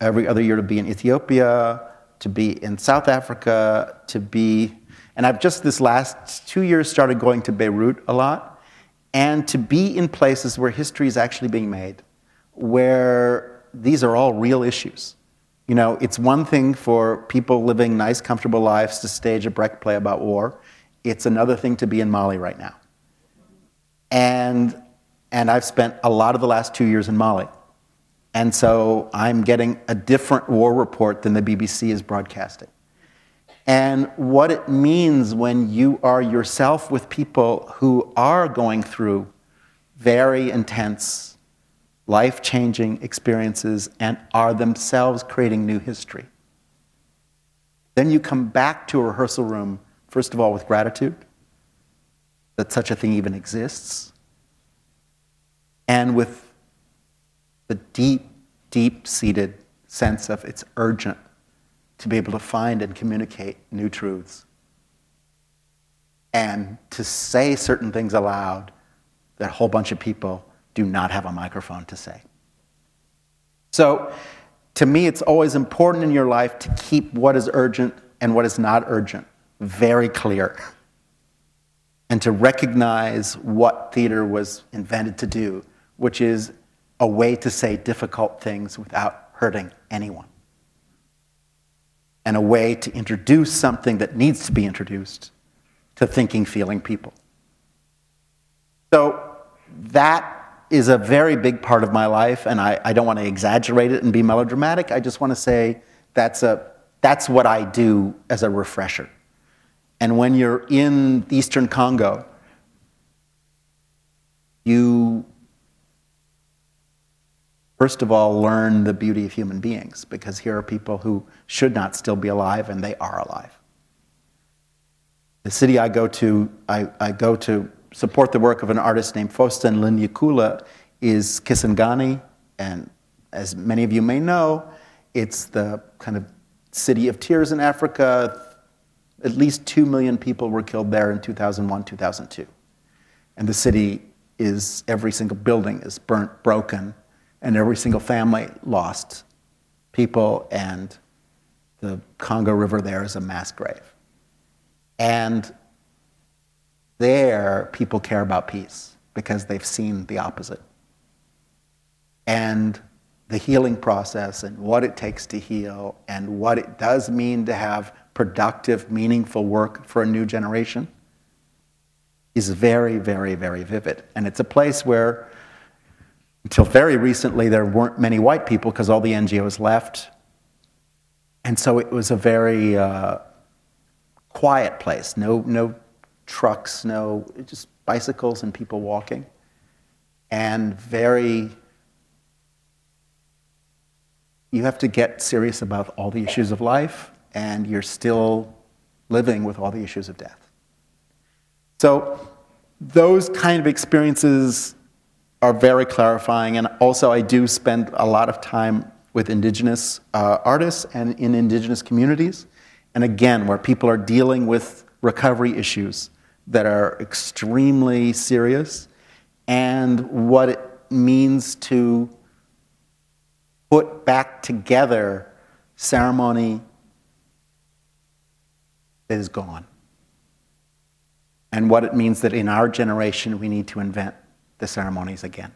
every other year to be in Ethiopia, to be in South Africa, to be and I've just this last two years started going to Beirut a lot and to be in places where history is actually being made, where these are all real issues. You know, it's one thing for people living nice, comfortable lives to stage a Brecht play about war. It's another thing to be in Mali right now. And, and I've spent a lot of the last two years in Mali. And so I'm getting a different war report than the BBC is broadcasting and what it means when you are yourself with people who are going through very intense, life changing experiences and are themselves creating new history. Then you come back to a rehearsal room, first of all, with gratitude that such a thing even exists, and with the deep, deep seated sense of it's urgent to be able to find and communicate new truths and to say certain things aloud that a whole bunch of people do not have a microphone to say. So, to me, it's always important in your life to keep what is urgent and what is not urgent very clear. And to recognize what theater was invented to do, which is a way to say difficult things without hurting anyone and a way to introduce something that needs to be introduced to thinking, feeling people. So that is a very big part of my life, and I, I don't want to exaggerate it and be melodramatic. I just want to say that's, a, that's what I do as a refresher. And when you're in Eastern Congo, you first of all, learn the beauty of human beings, because here are people who should not still be alive, and they are alive. The city I go to, I, I go to support the work of an artist named Faustin Linyekula is Kisangani, and as many of you may know, it's the kind of city of tears in Africa. At least 2 million people were killed there in 2001, 2002. And the city is, every single building is burnt, broken, and every single family lost people, and the Congo River there is a mass grave. And there, people care about peace because they've seen the opposite. And the healing process and what it takes to heal and what it does mean to have productive, meaningful work for a new generation is very, very, very vivid. And it's a place where until very recently, there weren't many white people because all the NGOs left. And so it was a very uh, quiet place. No, no trucks, no, just bicycles and people walking. And very, you have to get serious about all the issues of life, and you're still living with all the issues of death. So, those kind of experiences are very clarifying. And also, I do spend a lot of time with indigenous uh, artists and in indigenous communities. And again, where people are dealing with recovery issues that are extremely serious and what it means to put back together ceremony that is gone. And what it means that in our generation we need to invent the ceremonies again.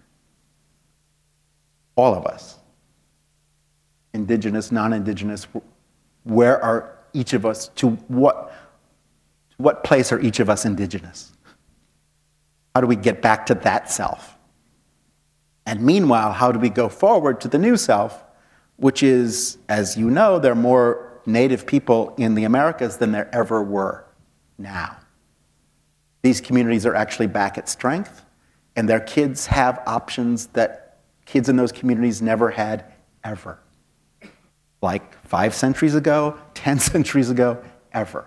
All of us, indigenous, non indigenous, where are each of us, to what, to what place are each of us indigenous? How do we get back to that self? And meanwhile, how do we go forward to the new self, which is, as you know, there are more native people in the Americas than there ever were now. These communities are actually back at strength, and their kids have options that kids in those communities never had ever. Like five centuries ago, 10 centuries ago, ever.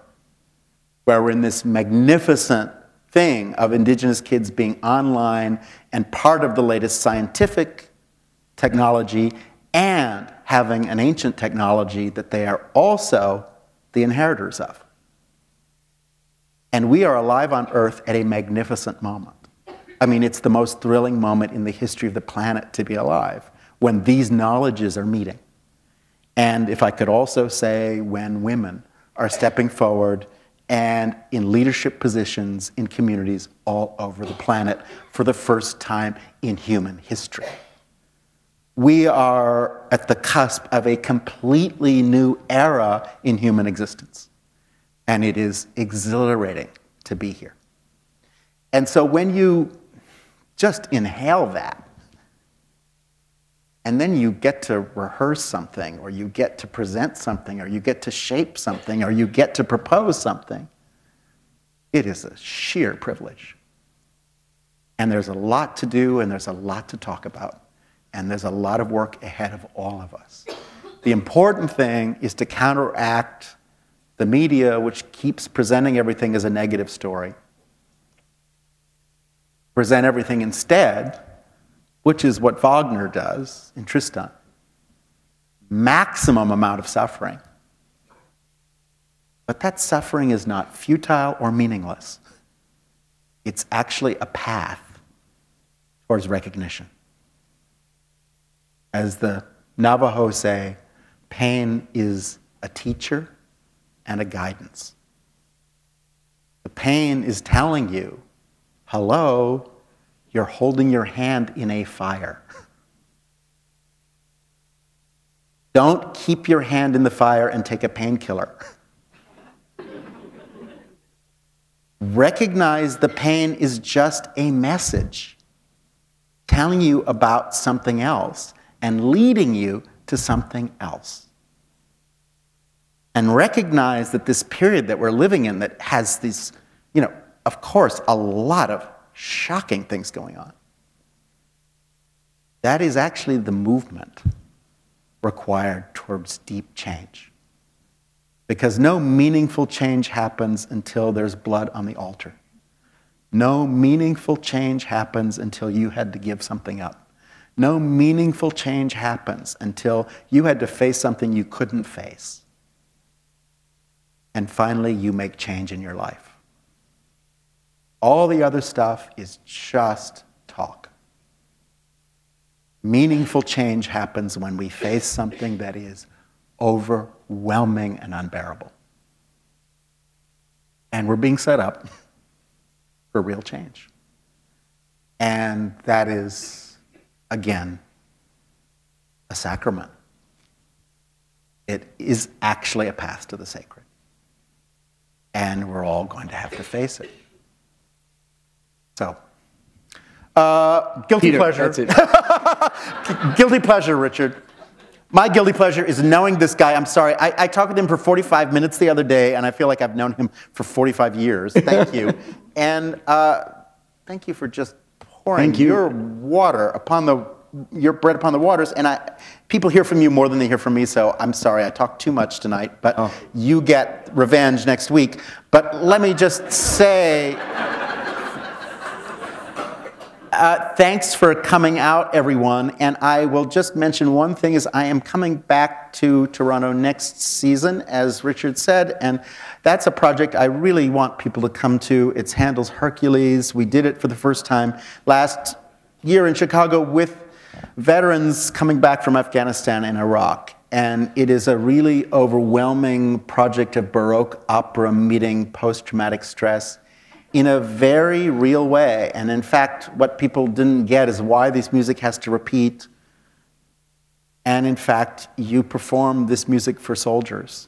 Where we're in this magnificent thing of indigenous kids being online and part of the latest scientific technology and having an ancient technology that they are also the inheritors of. And we are alive on Earth at a magnificent moment. I mean, it's the most thrilling moment in the history of the planet to be alive when these knowledges are meeting. And if I could also say, when women are stepping forward and in leadership positions in communities all over the planet for the first time in human history. We are at the cusp of a completely new era in human existence. And it is exhilarating to be here. And so when you just inhale that, and then you get to rehearse something, or you get to present something, or you get to shape something, or you get to propose something. It is a sheer privilege. And there's a lot to do, and there's a lot to talk about, and there's a lot of work ahead of all of us. The important thing is to counteract the media, which keeps presenting everything as a negative story, present everything instead which is what Wagner does in Tristan. Maximum amount of suffering. But that suffering is not futile or meaningless. It's actually a path towards recognition. As the Navajo say, pain is a teacher and a guidance. The pain is telling you, hello, you're holding your hand in a fire. Don't keep your hand in the fire and take a painkiller. Recognize the pain is just a message telling you about something else and leading you to something else. And recognize that this period that we're living in that has these, you know, of course, a lot of shocking things going on. That is actually the movement required towards deep change. Because no meaningful change happens until there's blood on the altar. No meaningful change happens until you had to give something up. No meaningful change happens until you had to face something you couldn't face. And finally, you make change in your life. All the other stuff is just talk. Meaningful change happens when we face something that is overwhelming and unbearable. And we're being set up for real change. And that is, again, a sacrament. It is actually a path to the sacred. And we're all going to have to face it. So, uh, guilty Peter, pleasure. that's it. guilty pleasure, Richard. My guilty pleasure is knowing this guy. I'm sorry. I, I, talked with him for 45 minutes the other day, and I feel like I've known him for 45 years. Thank you. and uh, thank you for just pouring you. your water upon the your bread upon the waters. And I, people hear from you more than they hear from me, so I'm sorry I talked too much tonight. But Oh. you get revenge next week. But let me just say. Uh, thanks for coming out, everyone. And I will just mention one thing is I am coming back to Toronto next season, as Richard said, and that's a project I really want people to come to. It's Handel's Hercules. We did it for the first time last year in Chicago with veterans coming back from Afghanistan and Iraq. And it is a really overwhelming project of Baroque opera meeting post-traumatic stress in a very real way. And in fact, what people didn't get is why this music has to repeat. And in fact, you perform this music for soldiers.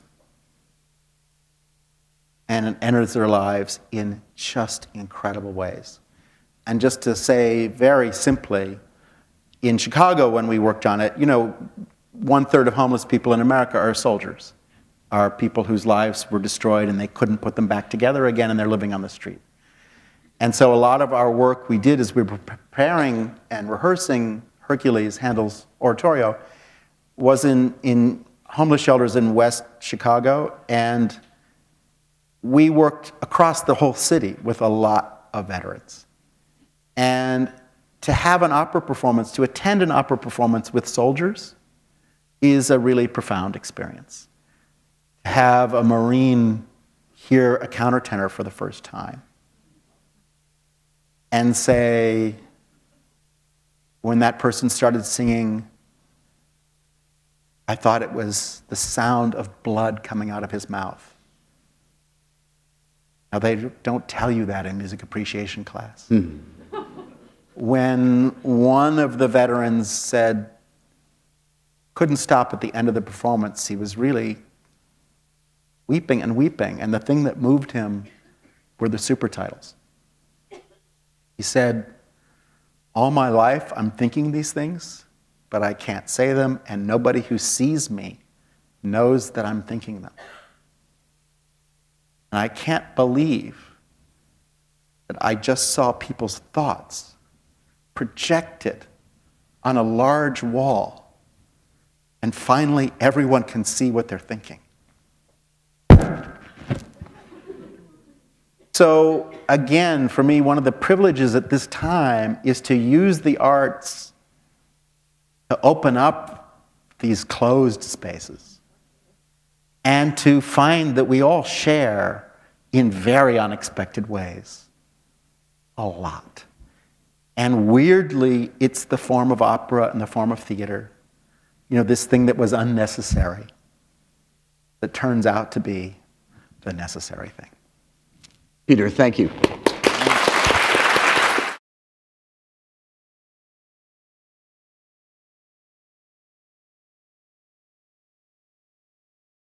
and it enters their lives in just incredible ways. And just to say very simply, in Chicago when we worked on it, you know, one third of homeless people in America are soldiers, are people whose lives were destroyed and they couldn't put them back together again and they're living on the street. And so a lot of our work we did as we were preparing and rehearsing Hercules, Handel's oratorio, was in, in homeless shelters in West Chicago, and we worked across the whole city with a lot of veterans. And to have an opera performance, to attend an opera performance with soldiers, is a really profound experience. To have a Marine hear a countertenor for the first time and say, when that person started singing, I thought it was the sound of blood coming out of his mouth. Now, they don't tell you that in music appreciation class. Mm. When one of the veterans said, couldn't stop at the end of the performance, he was really weeping and weeping, and the thing that moved him were the super titles. He said, all my life, I'm thinking these things, but I can't say them, and nobody who sees me knows that I'm thinking them. And I can't believe that I just saw people's thoughts projected on a large wall, and finally everyone can see what they're thinking. So, again, for me, one of the privileges at this time is to use the arts to open up these closed spaces and to find that we all share in very unexpected ways a lot. And weirdly, it's the form of opera and the form of theater, you know, this thing that was unnecessary that turns out to be the necessary thing. Peter, thank you.